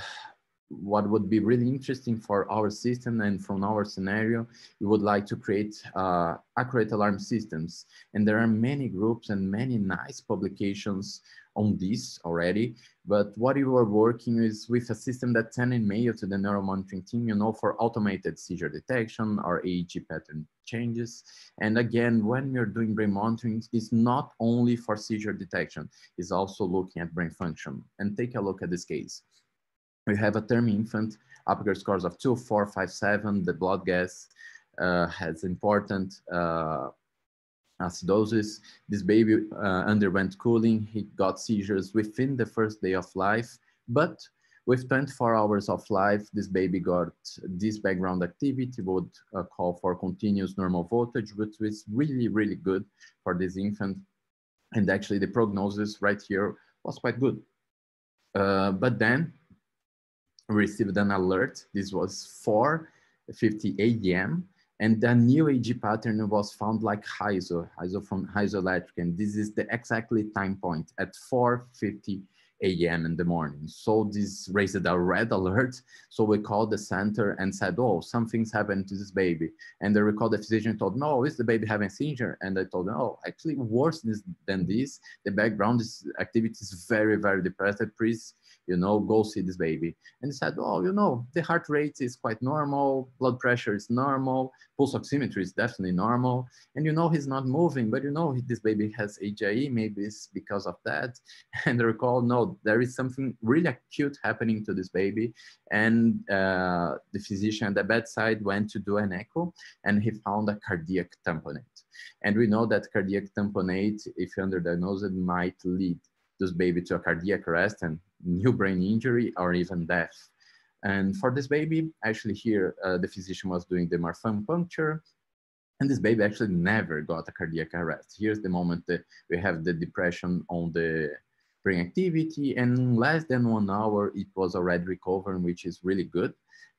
what would be really interesting for our system and from our scenario, we would like to create uh, accurate alarm systems. And there are many groups and many nice publications on this already. But what we are working is with a system that sent in mail to the neuromonitoring team, you know, for automated seizure detection or EEG pattern changes. And again, when we're doing brain monitoring, it's not only for seizure detection, it's also looking at brain function. And take a look at this case we have a term infant, Apgar scores of two, four, five, seven. The blood gas uh, has important uh, acidosis. This baby uh, underwent cooling. He got seizures within the first day of life, but with 24 hours of life, this baby got this background activity would uh, call for continuous normal voltage, which is really, really good for this infant. And actually the prognosis right here was quite good. Uh, but then received an alert. This was 4.50 a.m. And the new EEG pattern was found like HISO, HISO from Hisoelectric. And this is the exactly time point at 4.50 a.m. in the morning. So this raised a red alert. So we called the center and said, oh, something's happened to this baby. And the physician told, no, is the baby having seizure? And I told oh, actually worse than this. The background is, activity is very, very depressed. Please you know, go see this baby. And he said, oh, you know, the heart rate is quite normal, blood pressure is normal, pulse oximetry is definitely normal. And you know, he's not moving, but you know, this baby has HIE, maybe it's because of that. And they recall, no, there is something really acute happening to this baby. And uh, the physician at the bedside went to do an echo and he found a cardiac tamponade. And we know that cardiac tamponade, if underdiagnosed, might lead this baby to a cardiac arrest and new brain injury or even death. And for this baby, actually here, uh, the physician was doing the Marfan puncture and this baby actually never got a cardiac arrest. Here's the moment that we have the depression on the brain activity and in less than one hour, it was already recovering, which is really good.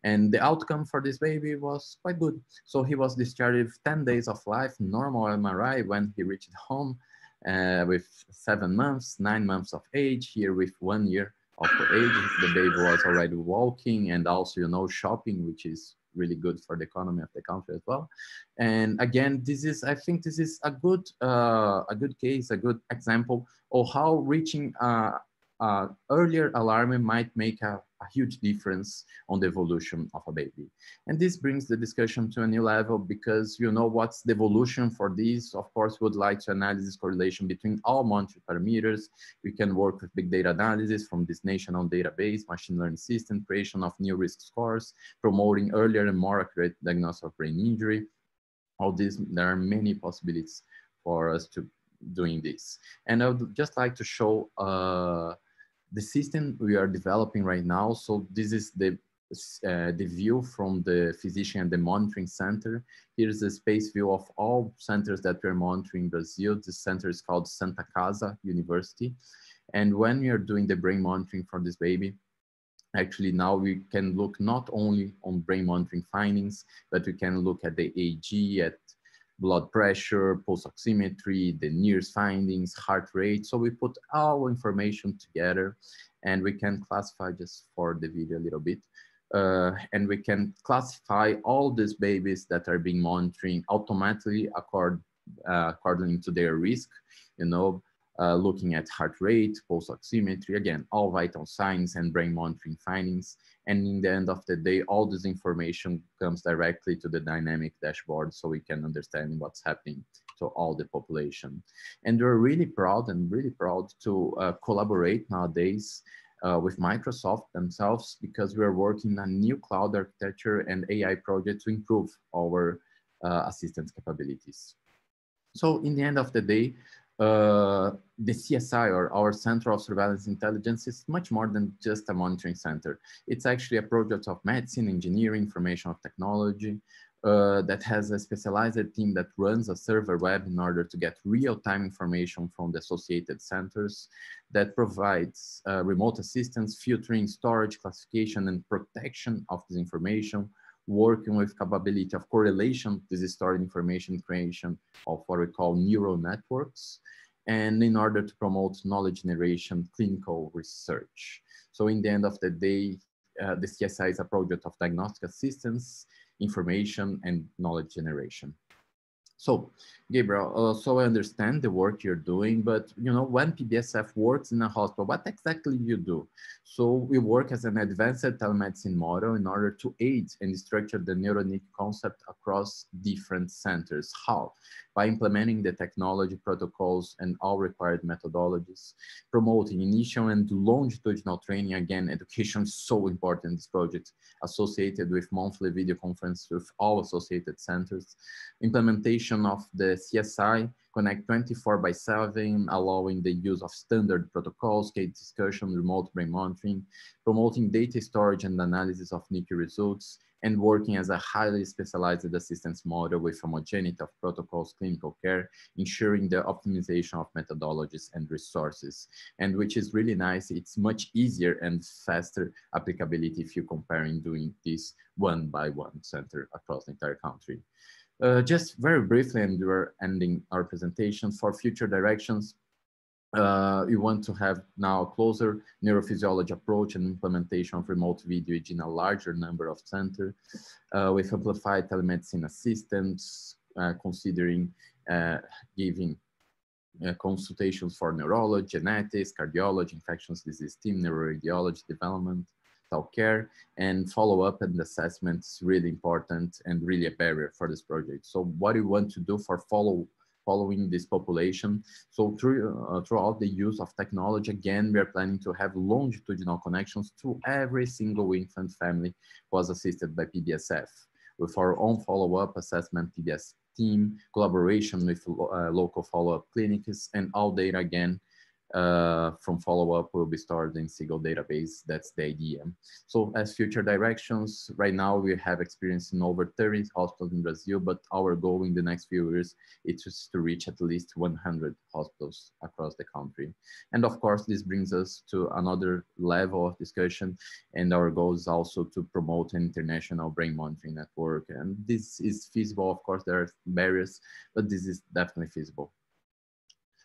And the outcome for this baby was quite good. So he was discharged 10 days of life, normal MRI when he reached home uh, with seven months, nine months of age, here with one year of age. The baby was already walking and also, you know, shopping, which is really good for the economy of the country as well. And again, this is, I think this is a good, uh, a good case, a good example of how reaching uh, uh, earlier alarming might make a, a, huge difference on the evolution of a baby. And this brings the discussion to a new level because you know what's the evolution for this. Of course, we would like to analyze this correlation between all monitoring parameters. We can work with big data analysis from this national database, machine learning system, creation of new risk scores, promoting earlier and more accurate diagnosis of brain injury. All these, there are many possibilities for us to doing this. And I would just like to show uh, the system we are developing right now. So this is the uh, the view from the physician and the monitoring center. Here's the space view of all centers that we're monitoring in Brazil. This center is called Santa Casa University. And when we are doing the brain monitoring for this baby, actually now we can look not only on brain monitoring findings, but we can look at the aEEG, at blood pressure, pulse oximetry, the NIRS findings, heart rate. So we put all information together and we can classify just for the video a little bit. Uh, and we can classify all these babies that are being monitoring automatically accord, uh, according to their risk, you know, uh, looking at heart rate, pulse oximetry, again, all vital signs and brain monitoring findings. And in the end of the day, all this information comes directly to the dynamic dashboard so we can understand what's happening to all the population. And we're really proud and really proud to uh, collaborate nowadays uh, with Microsoft themselves because we're working on new cloud architecture and AI project to improve our uh, assistance capabilities. So in the end of the day, uh, the CSI or our Center of Surveillance Intelligence is much more than just a monitoring center. It's actually a project of medicine, engineering, information technology uh, that has a specialized team that runs a server web in order to get real-time information from the associated centers that provides uh, remote assistance, filtering, storage, classification, and protection of this information working with capability of correlation, this is stored information creation of what we call neural networks, and in order to promote knowledge generation, clinical research. So in the end of the day, uh, the CSI is a project of diagnostic assistance, information, and knowledge generation. So, Gabriel, uh, so I understand the work you're doing, but you know, when PBSF works in a hospital, what exactly you do? So we work as an advanced telemedicine model in order to aid and structure the NeuroNICU concept across different centers. How? By implementing the technology protocols and all required methodologies, promoting initial and longitudinal training. Again, education is so important in this project, associated with monthly video conference with all associated centers, implementation of the CSI, connect 24 by 7, allowing the use of standard protocols, case discussion, remote brain monitoring, promoting data storage and analysis of NICU results, and working as a highly specialized assistance model with homogeneity of protocols, clinical care, ensuring the optimization of methodologies and resources. And which is really nice, it's much easier and faster applicability if you're comparing doing this one by one center across the entire country. Uh, just very briefly, and we're ending our presentation for future directions. Uh, we want to have now a closer neurophysiology approach and implementation of remote video in a larger number of centers uh, with amplified telemedicine assistance, uh, considering uh, giving consultations for neurology, genetics, cardiology, infectious disease team, neuroradiology development, care and follow up and assessment is really important and really a barrier for this project. So what do you want to do for follow following this population. So through, uh, throughout the use of technology, again, we are planning to have longitudinal connections to every single infant family who was assisted by PBSF with our own follow-up assessment PBS team, collaboration with uh, local follow-up clinics, and all data again uh, from follow-up will be stored in single database. That's the idea. So as future directions, right now we have experience in over 30 hospitals in Brazil, but our goal in the next few years is to reach at least 100 hospitals across the country. And of course, this brings us to another level of discussion. And our goal is also to promote an international brain monitoring network. And this is feasible. Of course, there are barriers, but this is definitely feasible.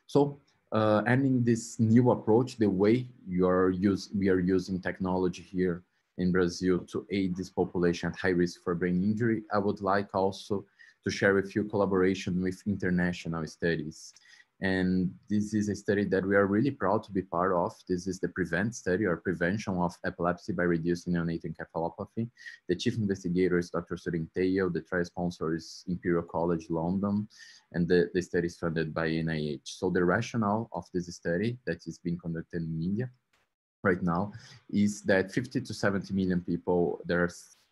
So uh, and in this new approach, the way you are use, we are using technology here in Brazil to aid this population at high risk for brain injury, I would like also to share with you collaboration with international studies. And this is a study that we are really proud to be part of. This is the PREVENT study or prevention of epilepsy by reducing neonatal encephalopathy. The chief investigator is Dr. Sudhin Thayyil. The trial sponsor is Imperial College London. And the, the study is funded by NIH. So the rationale of this study that is being conducted in India right now is that 50 to 70 million people, there are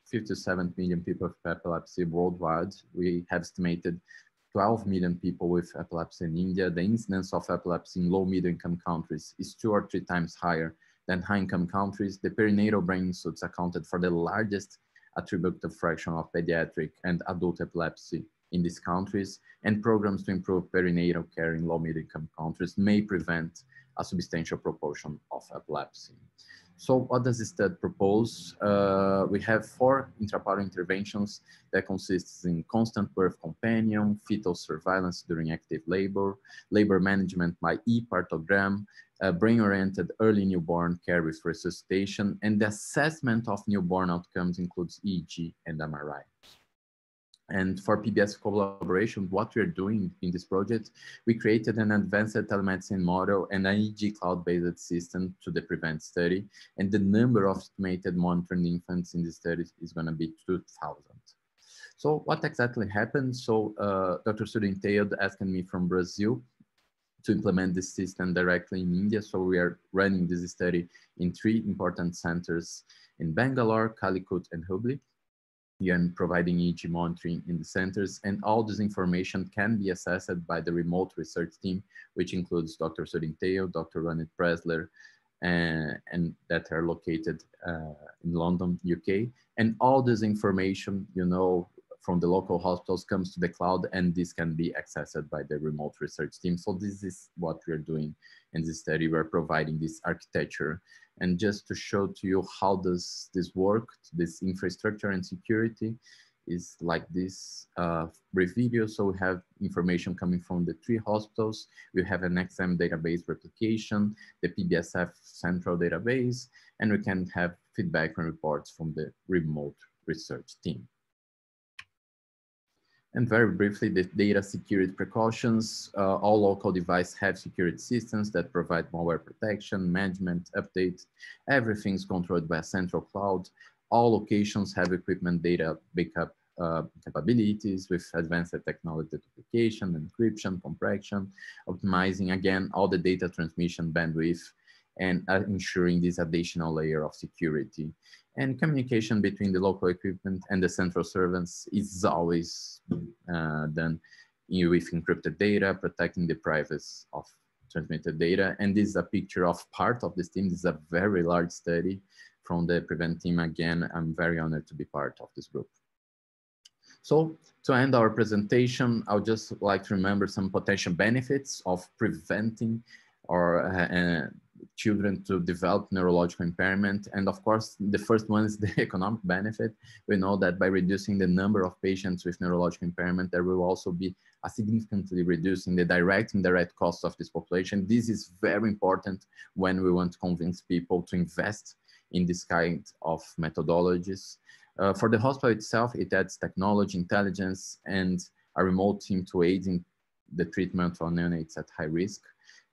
57 million people with epilepsy worldwide. We have estimated 12 million people with epilepsy in India. The incidence of epilepsy in low middle income countries is two or three times higher than high income countries. The perinatal brain insults accounted for the largest attributed fraction of pediatric and adult epilepsy in these countries, and programs to improve perinatal care in low middle income countries may prevent a substantial proportion of epilepsy. So what does study propose? Uh, we have four intrapartum interventions that consists in constant birth companion, fetal surveillance during active labor, labor management by e-partogram, uh, brain-oriented early newborn care with resuscitation, and the assessment of newborn outcomes includes EEG and MRI. And for PBS collaboration, what we're doing in this project, we created an advanced telemedicine model and an EEG cloud-based system to the PREVENT study. And the number of estimated monitoring infants in this study is gonna be 2,000. So what exactly happened? So uh, Dr. Sudhin Thayyil asked me from Brazil to implement this system directly in India. So we are running this study in three important centers in Bangalore, Calicut, and Hubli and providing EEG monitoring in the centers. And all this information can be assessed by the remote research team, which includes Dr. Sudhin Thayyil, Dr. Ronit Pressler, and, and that are located uh, in London, UK. And all this information, you know, from the local hospitals comes to the cloud and this can be accessed by the remote research team. So this is what we're doing in this study. We're providing this architecture and just to show to you how does this work, this infrastructure and security is like this uh, brief video. So we have information coming from the three hospitals. We have an XM database replication, the PBSF central database, and we can have feedback and reports from the remote research team. And very briefly, the data security precautions. Uh, all local devices have security systems that provide malware protection, management, updates. Everything's controlled by a central cloud. All locations have equipment data backup uh, capabilities with advanced technology duplication, encryption, compression, optimizing again all the data transmission bandwidth and ensuring this additional layer of security. And communication between the local equipment and the central servants is always uh, done with encrypted data, protecting the privacy of transmitted data. And this is a picture of part of this team. This is a very large study from the Prevent team. Again, I'm very honored to be part of this group. So to end our presentation, I would just like to remember some potential benefits of preventing or uh, children to develop neurological impairment. And of course, the first one is the economic benefit. We know that by reducing the number of patients with neurological impairment, there will also be a significantly reducing the direct and indirect costs of this population. This is very important when we want to convince people to invest in this kind of methodologies. Uh, for the hospital itself, it adds technology, intelligence, and a remote team to aid in the treatment for neonates at high risk.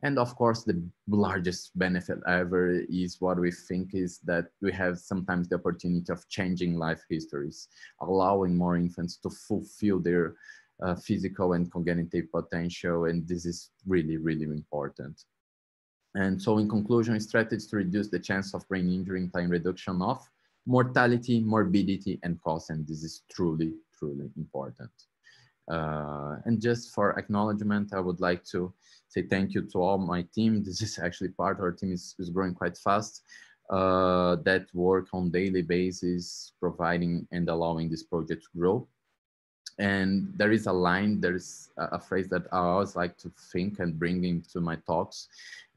And of course, the largest benefit ever is what we think is that we have sometimes the opportunity of changing life histories, allowing more infants to fulfill their uh, physical and cognitive potential. And this is really, really important. And so in conclusion, strategies to reduce the chance of brain injury implying reduction of mortality, morbidity, and cost. And this is truly, truly important. Uh, and just for acknowledgement, I would like to say thank you to all my team. This is actually part, our team is, is growing quite fast, uh, that work on daily basis, providing and allowing this project to grow. And there is a line, there is a, phrase that I always like to think and bring into my talks,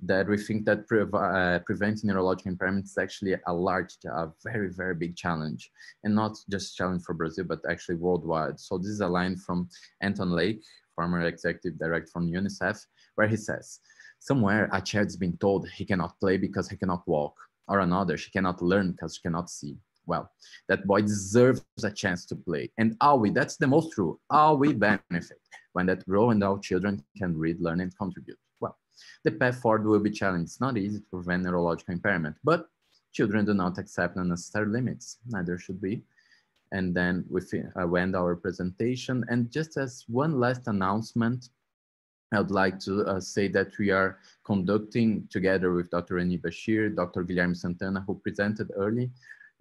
that we think that pre uh, preventing neurological impairment is actually a large, a very, very big challenge. And not just challenge for Brazil, but actually worldwide. So this is a line from Anthony Lake, former executive director from UNICEF, where he says, somewhere a child's been told he cannot play because he cannot walk, or another, she cannot learn because she cannot see well, that boy deserves a chance to play. And all we, that's the most true, all we benefit when that grow and all children can read, learn, and contribute. Well, the path forward will be challenging. It's not easy to prevent neurological impairment, but children do not accept unnecessary limits, neither should we. And then we uh, end our presentation. And just as one last announcement, I would like to uh, say that we are conducting together with Dr. Reni Bashir, Dr. Guilherme Santana, who presented early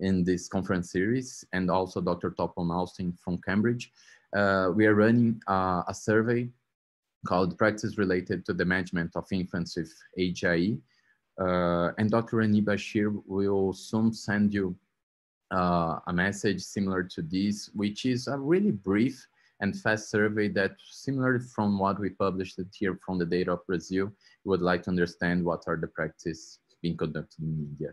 in this conference series, and also Dr. Topun Austin from Cambridge. Uh, we are running uh, a survey called Practice Related to the Management of Infants with HIE. Uh, and Dr. Reni Bashir will soon send you uh, a message similar to this, which is a really brief and fast survey that similar from what we published here from the data of Brazil, would like to understand what are the practices being conducted in India.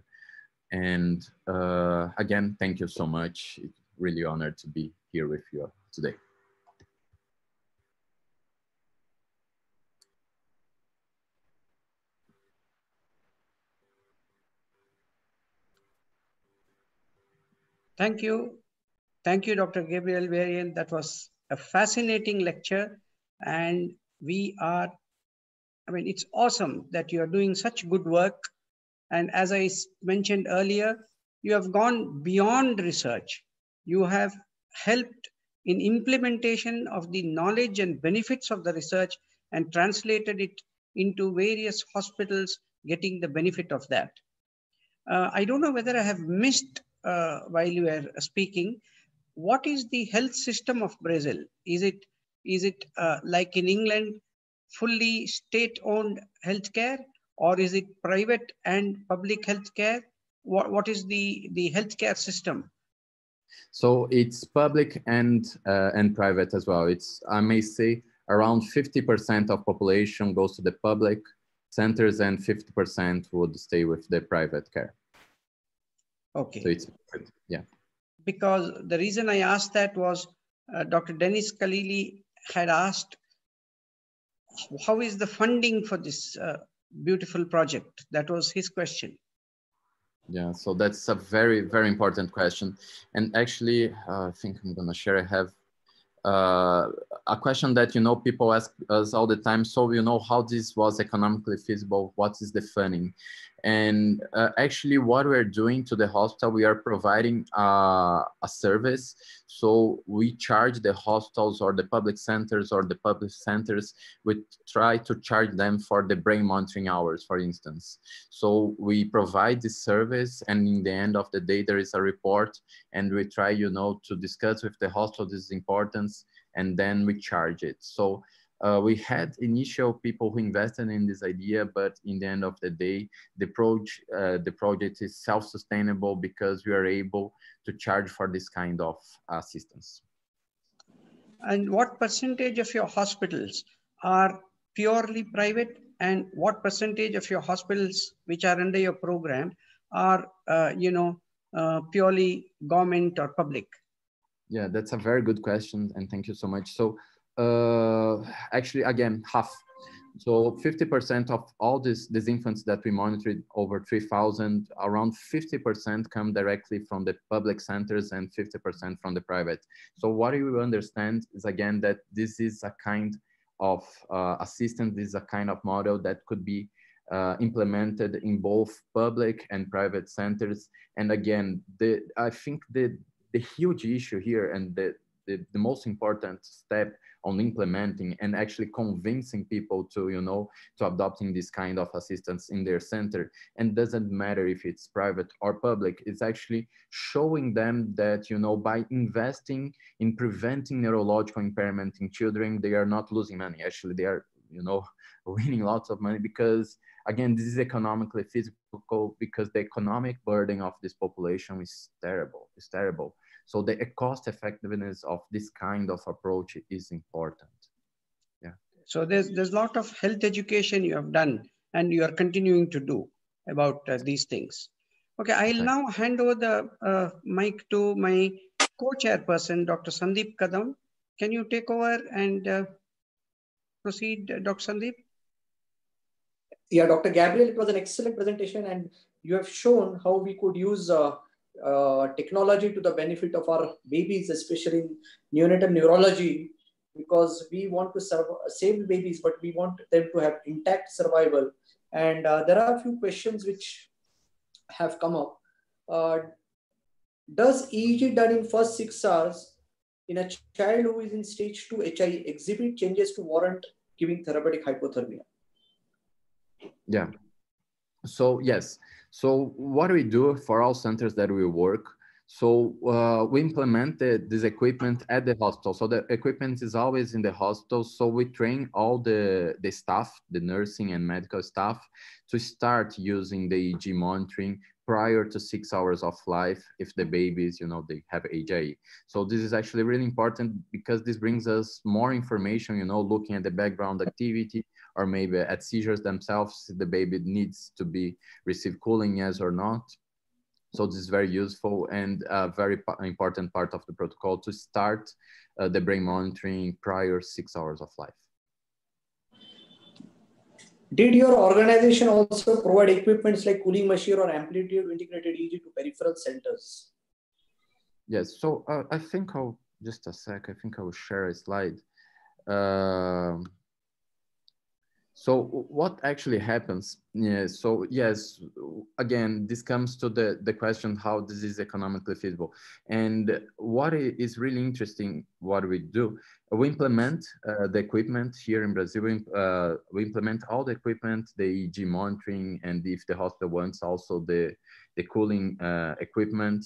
And uh, again, thank you so much. Really honored to be here with you today. Thank you. Thank you, Dr. Gabriel Variane. That was a fascinating lecture. And we are, I mean, it's awesome that you are doing such good work. And as I mentioned earlier, you have gone beyond research. You have helped in implementation of the knowledge and benefits of the research and translated it into various hospitals getting the benefit of that. Uh, I don't know whether I have missed uh, while you were speaking, what is the health system of Brazil? Is it is it uh, like in England, fully state-owned healthcare, or is it private and public healthcare? What what is the the healthcare system? So it's public and uh, and private as well. It's I may say around 50% of population goes to the public centers and 50% would stay with the private care. Okay. So it's yeah because the reason I asked that was uh, Dr. Dennis Khalili had asked, how is the funding for this uh, beautiful project? That was his question. Yeah, so that's a very, very important question. And actually, uh, I think I'm gonna share, I have uh, a question that, you know, people ask us all the time. So, you know, how this was economically feasible, what is the funding? And uh, actually what we're doing to the hospital, we are providing uh, a service. So we charge the hospitals or the public centers or the public centers, we try to charge them for the brain monitoring hours, for instance. So we provide this service and in the end of the day, there is a report and we try, you know, to discuss with the hospital this importance and then we charge it. So uh, we had initial people who invested in this idea, but in the end of the day, the, proj- uh, the project is self-sustainable because we are able to charge for this kind of assistance. And what percentage of your hospitals are purely private and what percentage of your hospitals which are under your program are, uh, you know, uh, purely government or public? Yeah, that's a very good question. And thank you so much. So uh, actually again half. So 50% of all these, these infants that we monitored over 3000 around 50% come directly from the public centers and 50% from the private. So what you understand is again that this is a kind of uh, assistance this is a kind of model that could be uh, implemented in both public and private centers. And again the i think the the huge issue here and the the, the most important step on implementing and actually convincing people to you know to adopting this kind of assistance in their center. And doesn't matter if it's private or public it's actually showing them that you know by investing in preventing neurological impairment in children they are not losing money. Actually they are you know winning lots of money because again this is economically feasible because the economic burden of this population is terrible it's terrible so the cost effectiveness of this kind of approach is important. Yeah. So there's there's a lot of health education you have done and you are continuing to do about uh, these things. Okay, I'll now hand over the uh, mic to my co-chairperson, Dr. Sandeep Kadam. Can you take over and uh, proceed, Dr. Sandeep? Yeah, Dr. Gabriel, it was an excellent presentation and you have shown how we could use uh, uh, technology to the benefit of our babies, especially in neonatal neurology, because we want to serve, save babies, but we want them to have intact survival. And uh, there are a few questions which have come up. Uh, does EEG done in first six hours in a child who is in stage 2 HI exhibit changes to warrant giving therapeutic hypothermia? Yeah. So yes. So what do we do for all centers that we work, so uh, we implemented this equipment at the hospital. So the equipment is always in the hospital. So we train all the, the staff, the nursing and medical staff to start using the EEG monitoring prior to six hours of life if the babies, you know, they have HIE. So this is actually really important because this brings us more information, you know, looking at the background activity or maybe at seizures themselves, the baby needs to be receive cooling, yes or not. So this is very useful and a very important part of the protocol to start uh, the brain monitoring prior six hours of life. Did your organization also provide equipments like cooling machine or amplitude integrated EEG to peripheral centers? Yes, so uh, I think I'll, just a sec, I think I will share a slide. Uh, so what actually happens? Yeah, so yes, again, this comes to the, the question how this is economically feasible. And what is really interesting, what we do, we implement uh, the equipment here in Brazil. We, uh, we implement all the equipment, the EEG monitoring, and if the hospital wants also the, the cooling uh, equipment,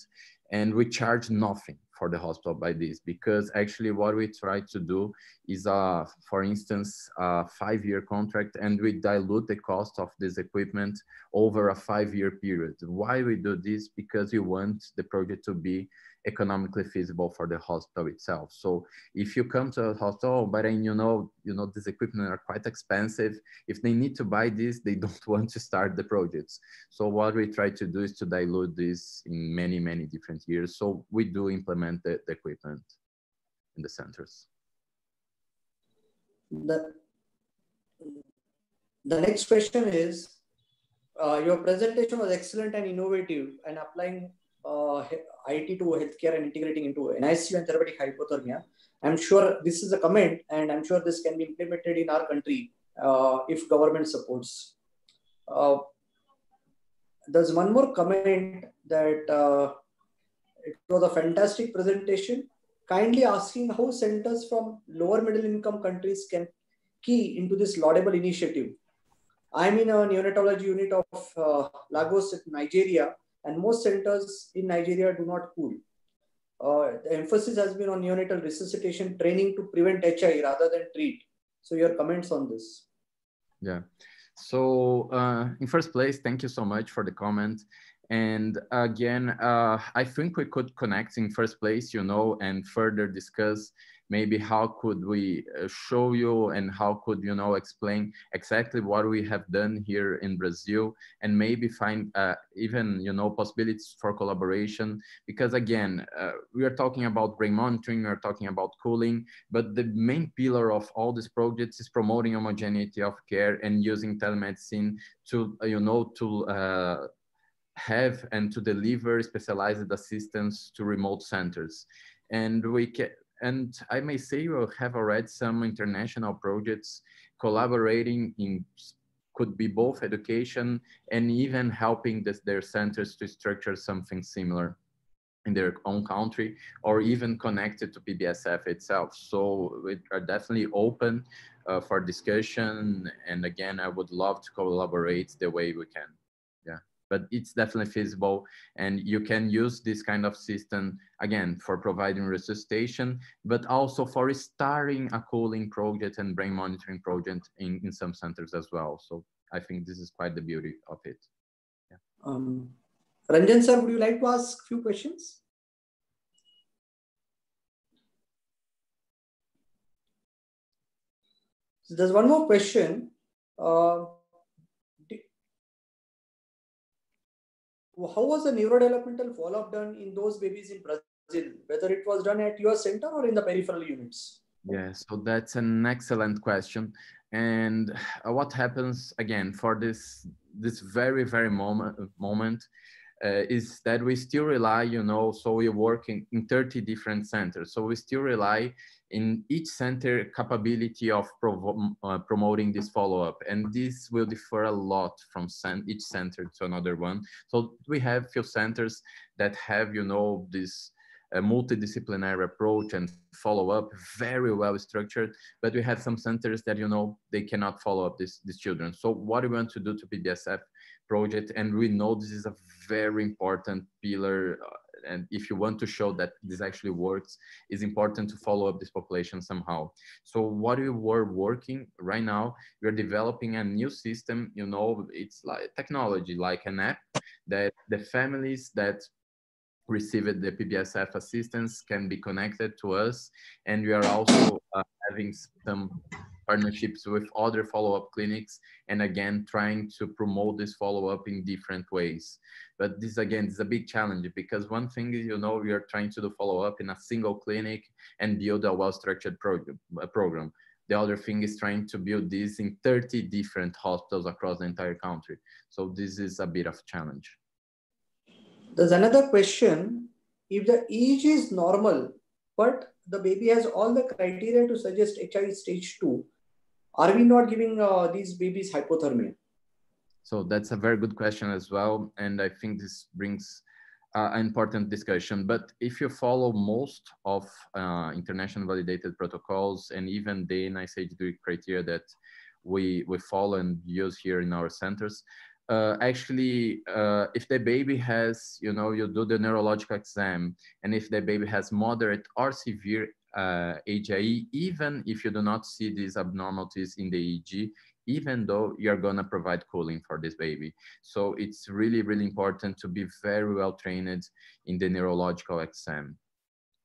and we charge nothing for the hospital by this because actually what we try to do is uh, for instance a five-year contract and we dilute the cost of this equipment over a five-year period. Why we do this? Because we want the project to be economically feasible for the hospital itself. So if you come to a hospital, but then you know, you know, these equipment are quite expensive. If they need to buy this, they don't want to start the projects. So what we try to do is to dilute this in many, many different years. So we do implement the, the equipment in the centers. The, the next question is, uh, your presentation was excellent and innovative and applying uh, IT to healthcare and integrating into NICU and therapeutic hypothermia. I'm sure this is a comment, and I'm sure this can be implemented in our country uh, if government supports. Uh, there's one more comment that uh, it was a fantastic presentation. Kindly asking how centers from lower middle income countries can key into this laudable initiative. I'm in a neonatology unit of uh, Lagos, Nigeria, and most centers in Nigeria do not cool. Uh, the emphasis has been on neonatal resuscitation training to prevent HI rather than treat. So your comments on this? Yeah. So uh, in first place, thank you so much for the comment. And again, uh, I think we could connect in first place, you know, and further discuss maybe how could we uh, show you and how could you know explain exactly what we have done here in brazil and maybe find uh, even you know possibilities for collaboration. Because again uh, we are talking about brain monitoring we are talking about cooling but the main pillar of all these projects is promoting homogeneity of care and using telemedicine to uh, you know to uh, have and to deliver specialized assistance to remote centers and we can and I may say we have already some international projects collaborating in could be both education and even helping this, their centers to structure something similar in their own country or even connected to PBSF itself. So we are definitely open uh, for discussion. And again, I would love to collaborate the way we can but it's definitely feasible. And you can use this kind of system, again, for providing resuscitation, but also for starting a cooling project and brain monitoring project in, in some centers as well. So I think this is quite the beauty of it. Yeah. Um, Ranjan sir, would you like to ask a few questions? So there's one more question. Uh, how was the neurodevelopmental follow-up done in those babies in Brazil, whether it was done at your center or in the peripheral units? Yeah, so that's an excellent question. And uh, what happens again for this this very very moment moment? Uh, is that we still rely, you know, so we work working in 30 different centers. So we still rely in each center capability of uh, promoting this follow-up. And this will differ a lot from each center to another one. So we have few centers that have, you know, this a multidisciplinary approach and follow up very well structured but we have some centers that you know they cannot follow up these, these children so what we want to do to pbsf project and we know this is a very important pillar uh, and if you want to show that this actually works it's important to follow up this population somehow so what we were working right now we're developing a new system you know it's like technology like an app that the families that received the PBSF assistance can be connected to us. And we are also uh, having some partnerships with other follow-up clinics and again trying to promote this follow-up in different ways. But this again is a big challenge because one thing is you know we are trying to do follow-up in a single clinic and build a well-structured program, uh, program. The other thing is trying to build this in 30 different hospitals across the entire country. So this is a bit of challenge. There's another question. If the EEG is normal, but the baby has all the criteria to suggest HIE stage 2, are we not giving uh, these babies hypothermia? So that's a very good question as well. And I think this brings uh, an important discussion. But if you follow most of uh, international validated protocols and even the NICHD criteria that we, we follow and use here in our centers, uh, actually, uh, if the baby has, you know, you do the neurological exam, and if the baby has moderate or severe uh, HIE, even if you do not see these abnormalities in the EEG, even though you're gonna provide cooling for this baby. So it's really, really important to be very well trained in the neurological exam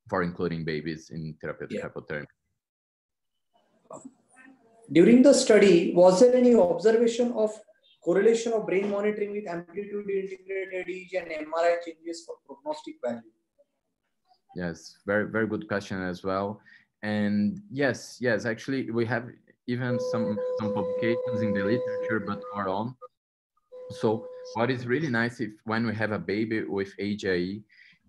for including babies in therapeutic yeah. hypothermia. During the study, was there any observation of correlation of brain monitoring with amplitude integrated EEG and MRI changes for prognostic value? Yes, very, very good question as well. And yes, yes, actually we have even some, some publications in the literature, but more on. So what is really nice if when we have a baby with HIE,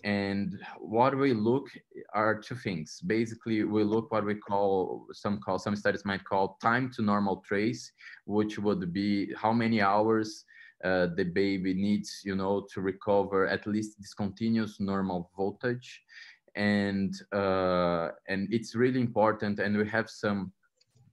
and what we look are two things. Basically, we look what we call some call some studies might call time to normal trace, which would be how many hours uh, the baby needs, you know, to recover at least this continuous normal voltage, and uh, and it's really important. And we have some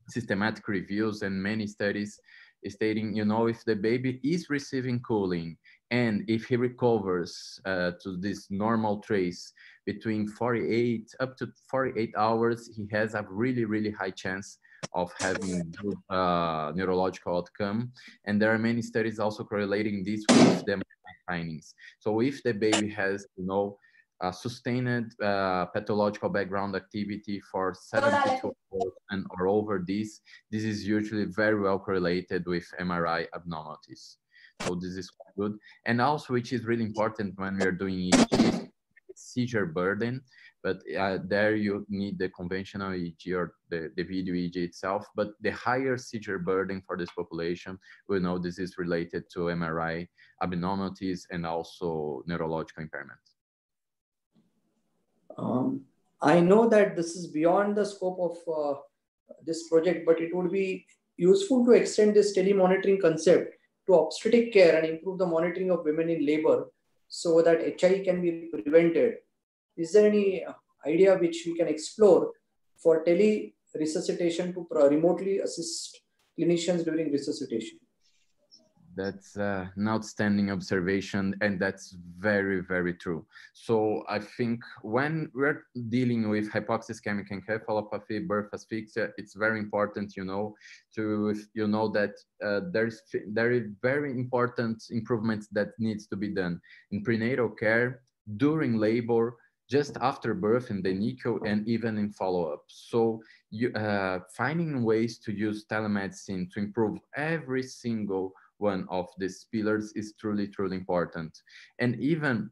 systematic reviews and many studies stating, you know, if the baby is receiving cooling and if he recovers uh, to this normal trace between 48 up to 48 hours, he has a really, really high chance of having uh, neurological outcome. And there are many studies also correlating this with the findings. So if the baby has, you know, sustained uh, pathological background activity for 72 hours and or over this, this is usually very well correlated with MRI abnormalities. So this is good. And also, which is really important when we are doing EEG, seizure burden, but uh, there you need the conventional EEG or the, the video EEG itself, but the higher seizure burden for this population, we know this is related to MRI abnormalities and also neurological impairment. Um, I know that this is beyond the scope of uh, this project, but it would be useful to extend this telemonitoring concept to obstetric care and improve the monitoring of women in labor so that HI can be prevented. Is there any idea which we can explore for tele resuscitation to remotely assist clinicians during resuscitation? That's uh, an outstanding observation, and that's very, very true. So I think when we're dealing with hypoxia ischemic encephalopathy, birth asphyxia, it's very important, you know, to you know that uh, there's there is very important improvements that needs to be done in prenatal care during labor just after birth in the NICU and even in follow-up. So you, uh, finding ways to use telemedicine to improve every single one of these pillars is truly, truly important. And even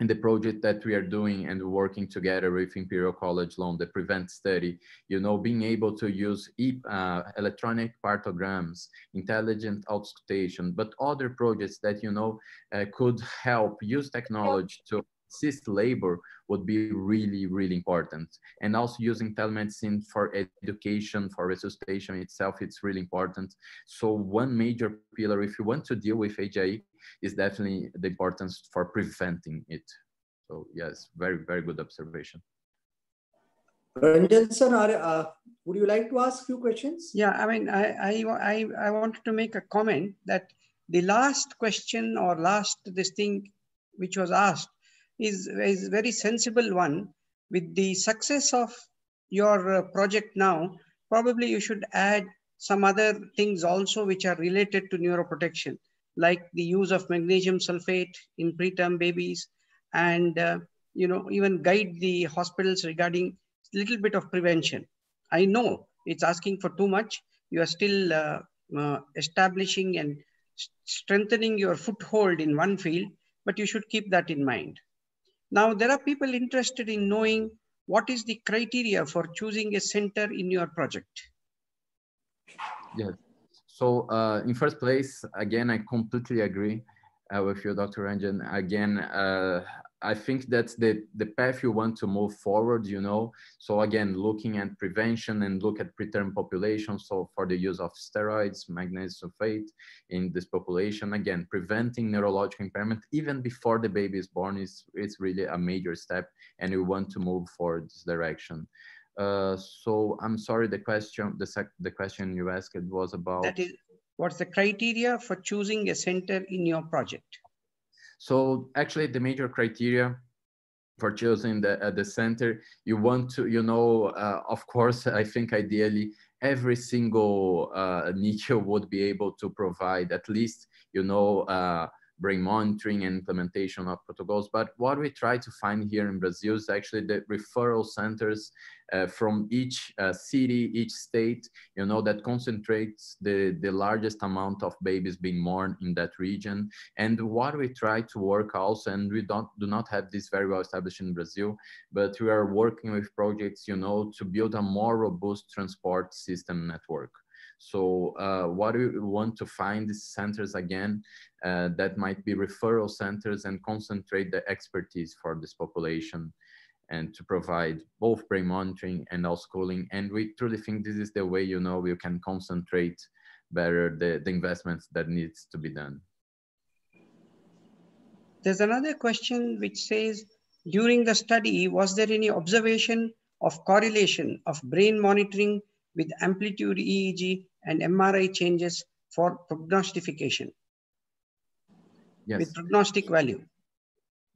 in the project that we are doing and working together with Imperial College London, the PREVENT study, you know, being able to use uh, electronic partograms, intelligent auscultation, but other projects that, you know, uh, could help use technology to assist labor would be really, really important. And also using telemedicine for education, for resuscitation itself, it's really important. So one major pillar, if you want to deal with HIE, is definitely the importance for preventing it. So yes, very, very good observation. Ranjan sir, are, uh, would you like to ask a few questions? Yeah, I mean, I, I, I, I wanted to make a comment that the last question or last this thing which was asked is, is very sensible one. With the success of your uh, project now, probably you should add some other things also which are related to neuroprotection like the use of magnesium sulfate in preterm babies and uh, you know even guide the hospitals regarding little bit of prevention. I know it's asking for too much. You are still uh, uh, establishing and strengthening your foothold in one field but you should keep that in mind now there are people interested in knowing what is the criteria for choosing a center in your project yes so uh, in first place, again, I completely agree uh, with you, Dr. Ranjan. Again, uh, I think that's the, the path you want to move forward, you know. So again, looking at prevention and look at preterm population. So for the use of steroids, magnesium sulfate in this population, again, preventing neurological impairment even before the baby is born is, is really a major step and we want to move forward this direction. Uh, so I'm sorry, the question, the, sec the question you asked was about- That is, what's the criteria for choosing a center in your project? So actually the major criteria for choosing the, uh, the center, you want to, you know, uh, of course, I think ideally every single uh, NICU would be able to provide at least, you know, uh, brain monitoring and implementation of protocols. But what we try to find here in Brazil is actually the referral centers uh, from each uh, city, each state, you know, that concentrates the, the largest amount of babies being born in that region. And what we try to work also, and we don't do not have this very well established in Brazil, but we are working with projects, you know, to build a more robust transport system network. So uh, what we want to find is centers again uh, that might be referral centers and concentrate the expertise for this population and to provide both brain monitoring and cooling. And we truly think this is the way, you know, we can concentrate better the, the investments that needs to be done. There's another question which says, during the study, was there any observation of correlation of brain monitoring with amplitude EEG and MRI changes for prognostication? Yes. With prognostic value?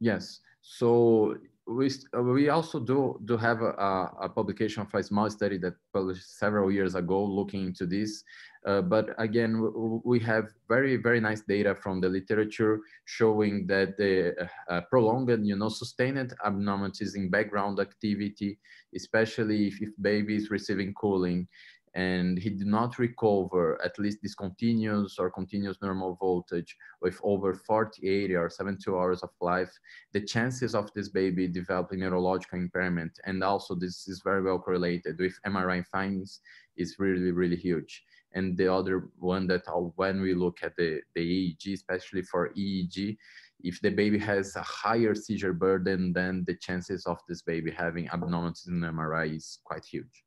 Yes. So we, we also do, do have a, a, publication of a small study that published several years ago looking into this. Uh, but again, we have very, very nice data from the literature showing that the uh, prolonged, you know, sustained abnormalities in background activity, especially if, if baby is receiving cooling, and he did not recover at least discontinuous or continuous normal voltage with over 48 or 72 hours of life, the chances of this baby developing neurological impairment, and also this is very well correlated with MRI findings, is really, really huge. And the other one that uh, when we look at the, the EEG, especially for EEG, if the baby has a higher seizure burden, then the chances of this baby having abnormalities in MRI is quite huge.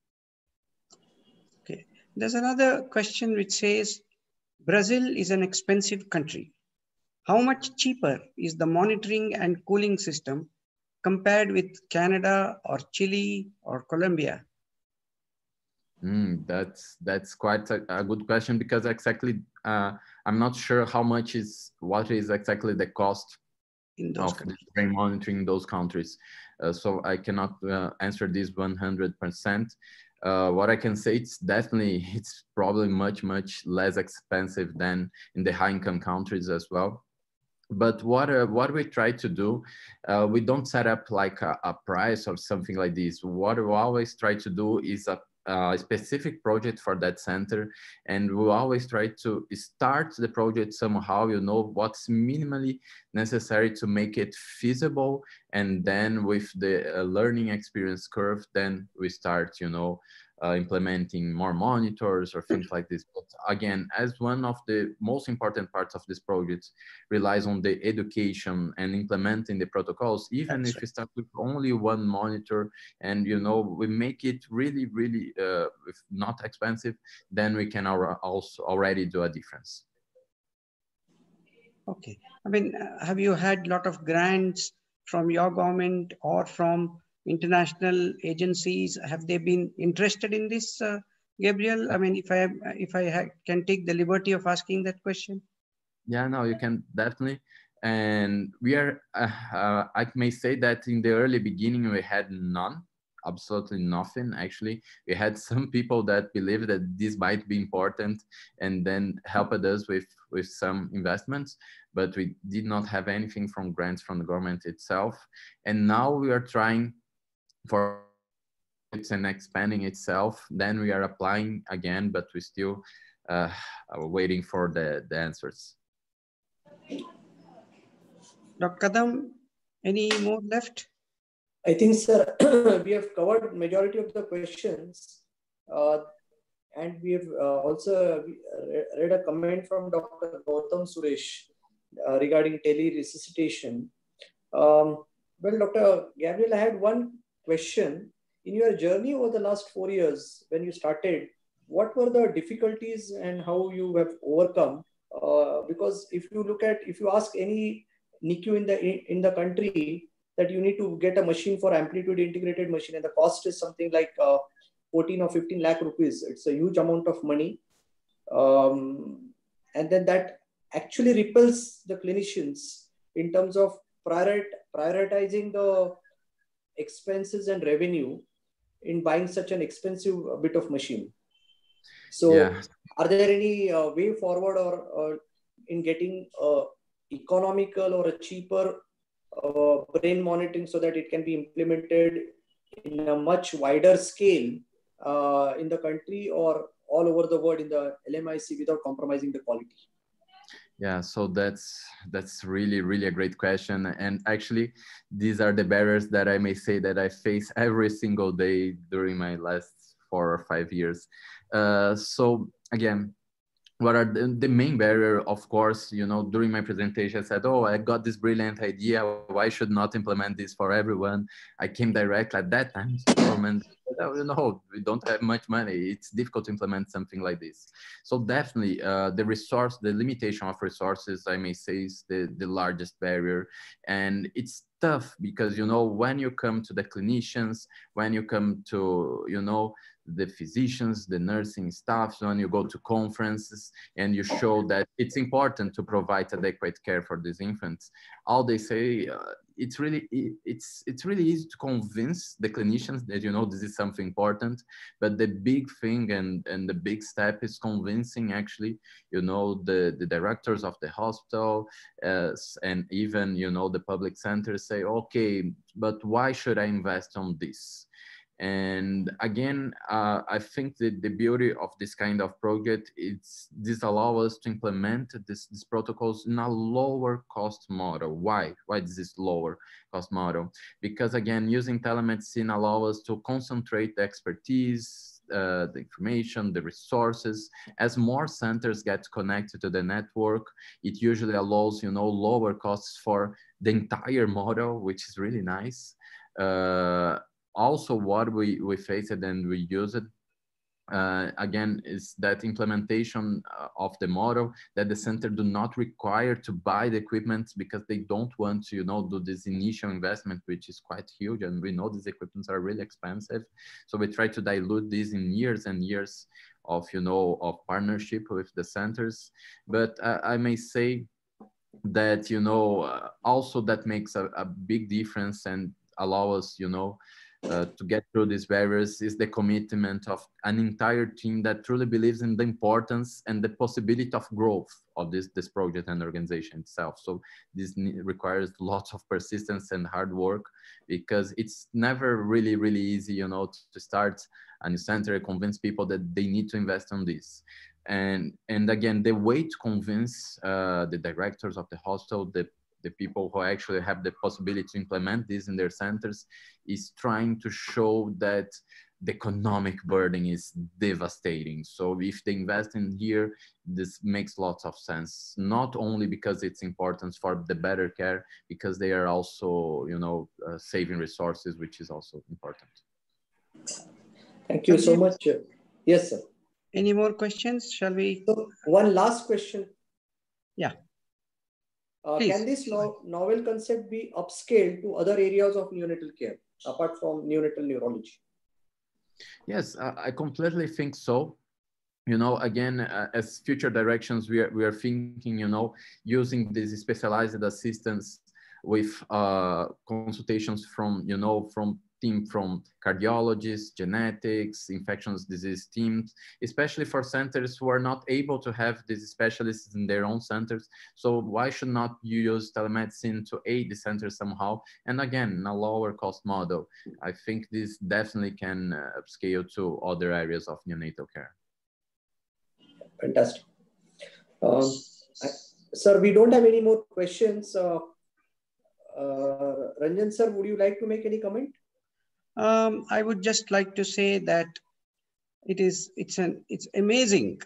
There's another question which says, Brazil is an expensive country. How much cheaper is the monitoring and cooling system compared with Canada or Chile or Colombia? Mm, that's that's quite a, a, good question because exactly uh, I'm not sure how much is what is exactly the cost of brain monitoring in those countries. Uh, so I cannot uh, answer this 100% uh, what I can say, it's definitely, it's probably much, much less expensive than in the high income countries as well. But what, uh, what we try to do, uh, we don't set up like a, a, price or something like this. What we always try to do is a a specific project for that center and we always try to start the project somehow you know what's minimally necessary to make it feasible and then with the uh, learning experience curve then we start you know uh, implementing more monitors or things like this. But again, as one of the most important parts of this project relies on the education and implementing the protocols, even That's if right. we start with only one monitor and, you know, we make it really, really uh, not expensive, then we can also already do a difference. Okay. I mean, uh, have you had a lot of grants from your government or from international agencies have they been interested in this uh, gabriel? I mean if i if i can take the liberty of asking that question. Yeah no you can definitely. And we are uh, uh, i may say that in the early beginning we had none absolutely nothing actually. We had some people that believed that this might be important and then helped us with with some investments but we did not have anything from grants from the government itself. And now we are trying for it's and expanding itself, then we are applying again, but we still uh, are waiting for the, the answers. Dr. Kadam, any more left? I think, sir, we have covered majority of the questions. Uh, and we have uh, also read a comment from Dr. Gautam Suresh uh, regarding tele-resuscitation. Um, well, Dr. Gabriel, I had one question in your journey over the last four years when you started what were the difficulties and how you have overcome? Uh, because if you look at if you ask any nicu in the in the country that you need to get a machine for amplitude integrated machine and the cost is something like uh, 14 or 15 lakh rupees. It's a huge amount of money. Um, and then that actually repels the clinicians in terms of prior, prioritizing the expenses and revenue in buying such an expensive uh, bit of machine. So, yeah. are there any uh, way forward or, or in getting a economical or a cheaper uh, brain monitoring so that it can be implemented in a much wider scale uh, in the country or all over the world in the LMIC without compromising the quality? Yeah so that's that's really really a great question. And actually these are the barriers that i may say that i face every single day during my last four or five years. Uh, so again what are the, the, main barrier of course you know during my presentation i said oh i got this brilliant idea. Why should not implement this for everyone? I came direct at that time and you know we don't have much money. It's difficult to implement something like this. So definitely uh, the resource the limitation of resources i may say is the, the largest barrier. And it's tough because you know when you come to the clinicians when you come to you know the physicians, the nursing staff, when you go to conferences and you show that it's important to provide adequate care for these infants, all they say, uh, it's really it's it's really easy to convince the clinicians that you know this is something important but the big thing and and the big step is convincing actually you know the the directors of the hospital uh, and even you know the public centers say okay but why should i invest on this and again uh, i think that the beauty of this kind of project is this allow us to implement this, these protocols in a lower cost model why why is this lower cost model because again using telemedicine allow us to concentrate the expertise uh, the information, the resources. As more centers get connected to the network, it usually allows, you know, lower costs for the entire model, which is really nice. Uh, also what we, we faced and we use it uh, again is that implementation uh, of the model that the center do not require to buy the equipment because they don't want to you know do this initial investment which is quite huge. And we know these equipments are really expensive. So we try to dilute this in years and years of you know of partnership with the centers. But uh, i may say that you know uh, also that makes a, a big difference and allow us you know uh, to get through these barriers is the commitment of an entire team that truly believes in the importance and the possibility of growth of this this project and organization itself. So this requires lots of persistence and hard work because it's never really really easy, you know, to start a new center, and convince people that they need to invest on this. And and again, the way to convince uh, the directors of the hostel, the the people who actually have the possibility to implement this in their centers is trying to show that the economic burden is devastating. So if they invest in here, this makes lots of sense, not only because it's important for the better care, because they are also, you know, uh, saving resources, which is also important. Thank you so much. Yes, sir. Any more questions? Shall we? So one last question. Yeah. Uh, can this no novel concept be upscaled to other areas of neonatal care apart from neonatal neurology? Yes, I completely think so. You know, again, uh, as future directions, we are, we are thinking, you know, using these specialized assistance with uh, consultations from, you know, from team from cardiologists, genetics, infectious disease teams, especially for centers who are not able to have these specialists in their own centers. So why should not you use telemedicine to aid the centers somehow? And again, in a lower cost model. I think this definitely can uh, scale to other areas of neonatal care. Fantastic. Um, I, sir, we don't have any more questions. Uh, uh, Ranjan sir, would you like to make any comment? Um, I would just like to say that it is it's an it's amazing.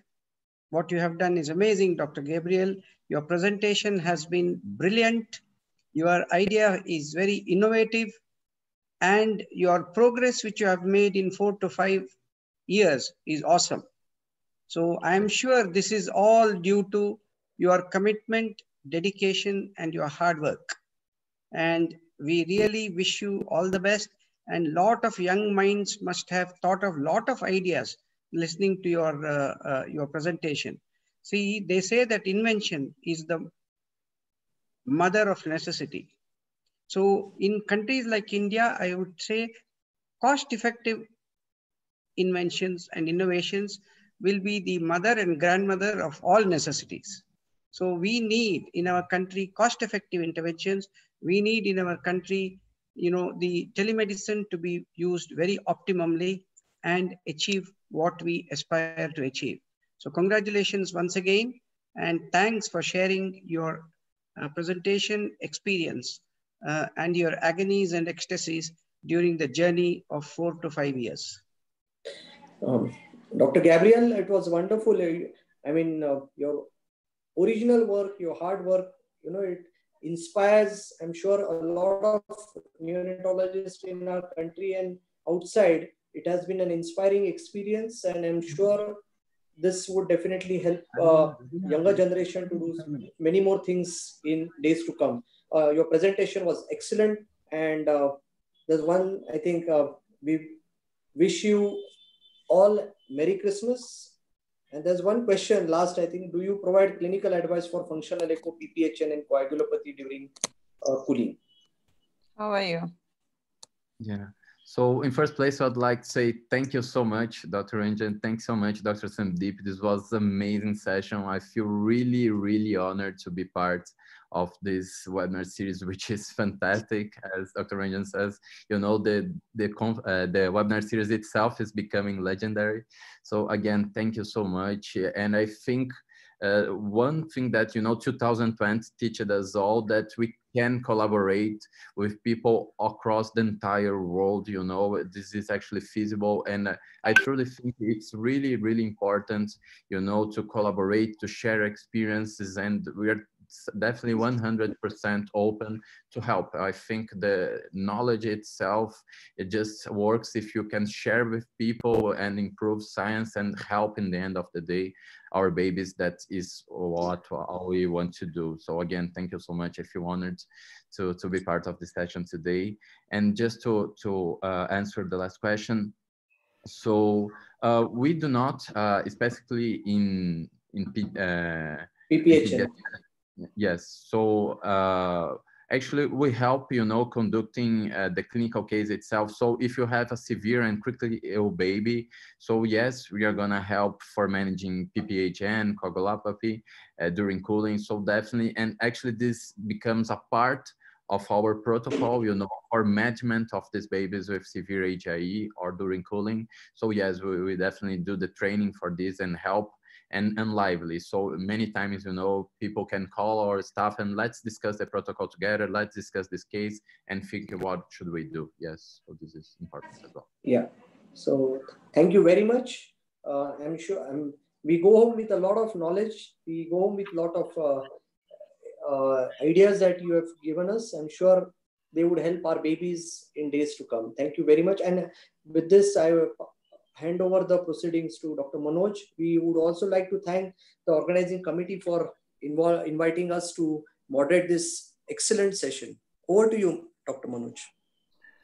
What you have done is amazing, Dr. Gabriel. Your presentation has been brilliant. Your idea is very innovative, and your progress which you have made in four to five years is awesome. So I am sure this is all due to your commitment, dedication, and your hard work. And we really wish you all the best and lot of young minds must have thought of lot of ideas listening to your uh, uh, your presentation. See they say that invention is the mother of necessity. So in countries like india i would say cost effective inventions and innovations will be the mother and grandmother of all necessities. So we need in our country cost effective interventions. We need in our country you know, the telemedicine to be used very optimally and achieve what we aspire to achieve. So congratulations once again, and thanks for sharing your uh, presentation experience uh, and your agonies and ecstasies during the journey of four to five years. Um, Dr. Gabriel, it was wonderful. I mean, uh, your original work, your hard work, you know, it inspires, I'm sure, a lot of neonatologists in our country and outside. It has been an inspiring experience, and I'm sure this would definitely help uh, younger generation to do many more things in days to come. Uh, your presentation was excellent, and uh, there's one I think uh, we wish you all Merry Christmas and there's one question last, I think, do you provide clinical advice for functional echo, PPHN and coagulopathy during uh, cooling? How are you? Yeah. So in first place, I'd like to say thank you so much, Dr. Ranjan. Thanks so much, Dr. Sandeep. This was an amazing session. I feel really, really honored to be part of this webinar series, which is fantastic. As Dr. Ranjan says, you know, the, the, uh, the webinar series itself is becoming legendary. So again, thank you so much. And I think uh, one thing that, you know, 2020 teaches us all that we can collaborate with people across the entire world you know this is actually feasible and i truly think it's really really important you know to collaborate to share experiences and we are definitely 100% open to help. I think the knowledge itself, it just works if you can share with people and improve science and help in the end of the day our babies. That is what all we want to do. So again, thank you so much. I feel honored to, to be part of this session today. And just to, to uh, answer the last question. So uh, we do not, uh, especially in, in uh, PPHN yes. So uh, actually we help you know conducting uh, the clinical case itself. So if you have a severe and critically ill baby so yes we are going to help for managing pphn coagulopathy uh, during cooling. So definitely and actually this becomes a part of our protocol, you know, for management of these babies with severe HIE or during cooling. So yes, we, we definitely do the training for this and help and, and lively. So many times, you know, people can call our staff and let's discuss the protocol together. Let's discuss this case and think what should we do. Yes, so this is important as well. Yeah. So thank you very much. Uh, I'm sure I'm, we go home with a lot of knowledge. We go home with a lot of uh, uh, ideas that you have given us. I'm sure they would help our babies in days to come. Thank you very much. And with this, I hand over the proceedings to Dr. Manoj. We would also like to thank the organizing committee for invo- inviting us to moderate this excellent session. Over to you, Dr. Manoj.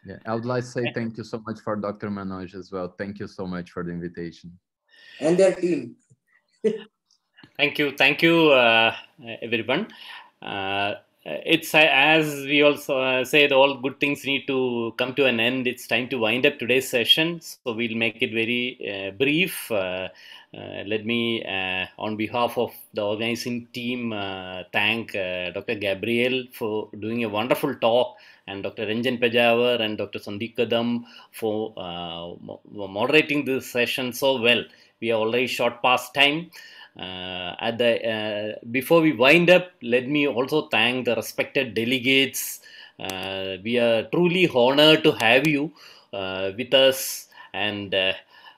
Yeah, I would like to say thank you so much for Dr. Manoj as well. Thank you so much for the invitation. And their team. thank you. Thank you, uh, everyone. Uh, it's as we also said, all good things need to come to an end it's time to wind up today's session. So we'll make it very uh, brief. Uh, uh let me uh, on behalf of the organizing team thank dr gabriel for doing a wonderful talk and dr ranjan Pejaver and dr sandeep kadam for moderating this session so well. We are already short past time. uh, Uh, at the uh, before we wind up, let me also thank the respected delegates. Uh, we are truly honored to have you uh, with us, and uh,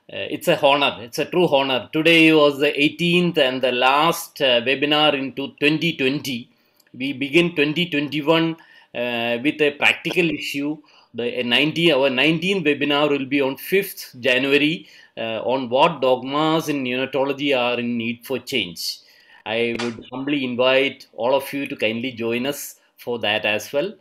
it's a honor. It's a true honor. Today was the 18th and the last webinar into 2020. We begin 2021 with a practical issue the 19 our 19th webinar will be on 5th January uh, on what dogmas in neonatology are in need for change. I would humbly invite all of you to kindly join us for that as well.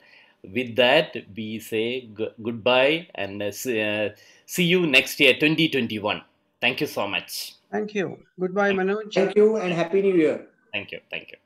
With that, we say goodbye and uh, uh, see you next year, 2021. Thank you so much. Thank you. Goodbye, Manoj. Thank you and Happy New Year. Thank you. Thank you.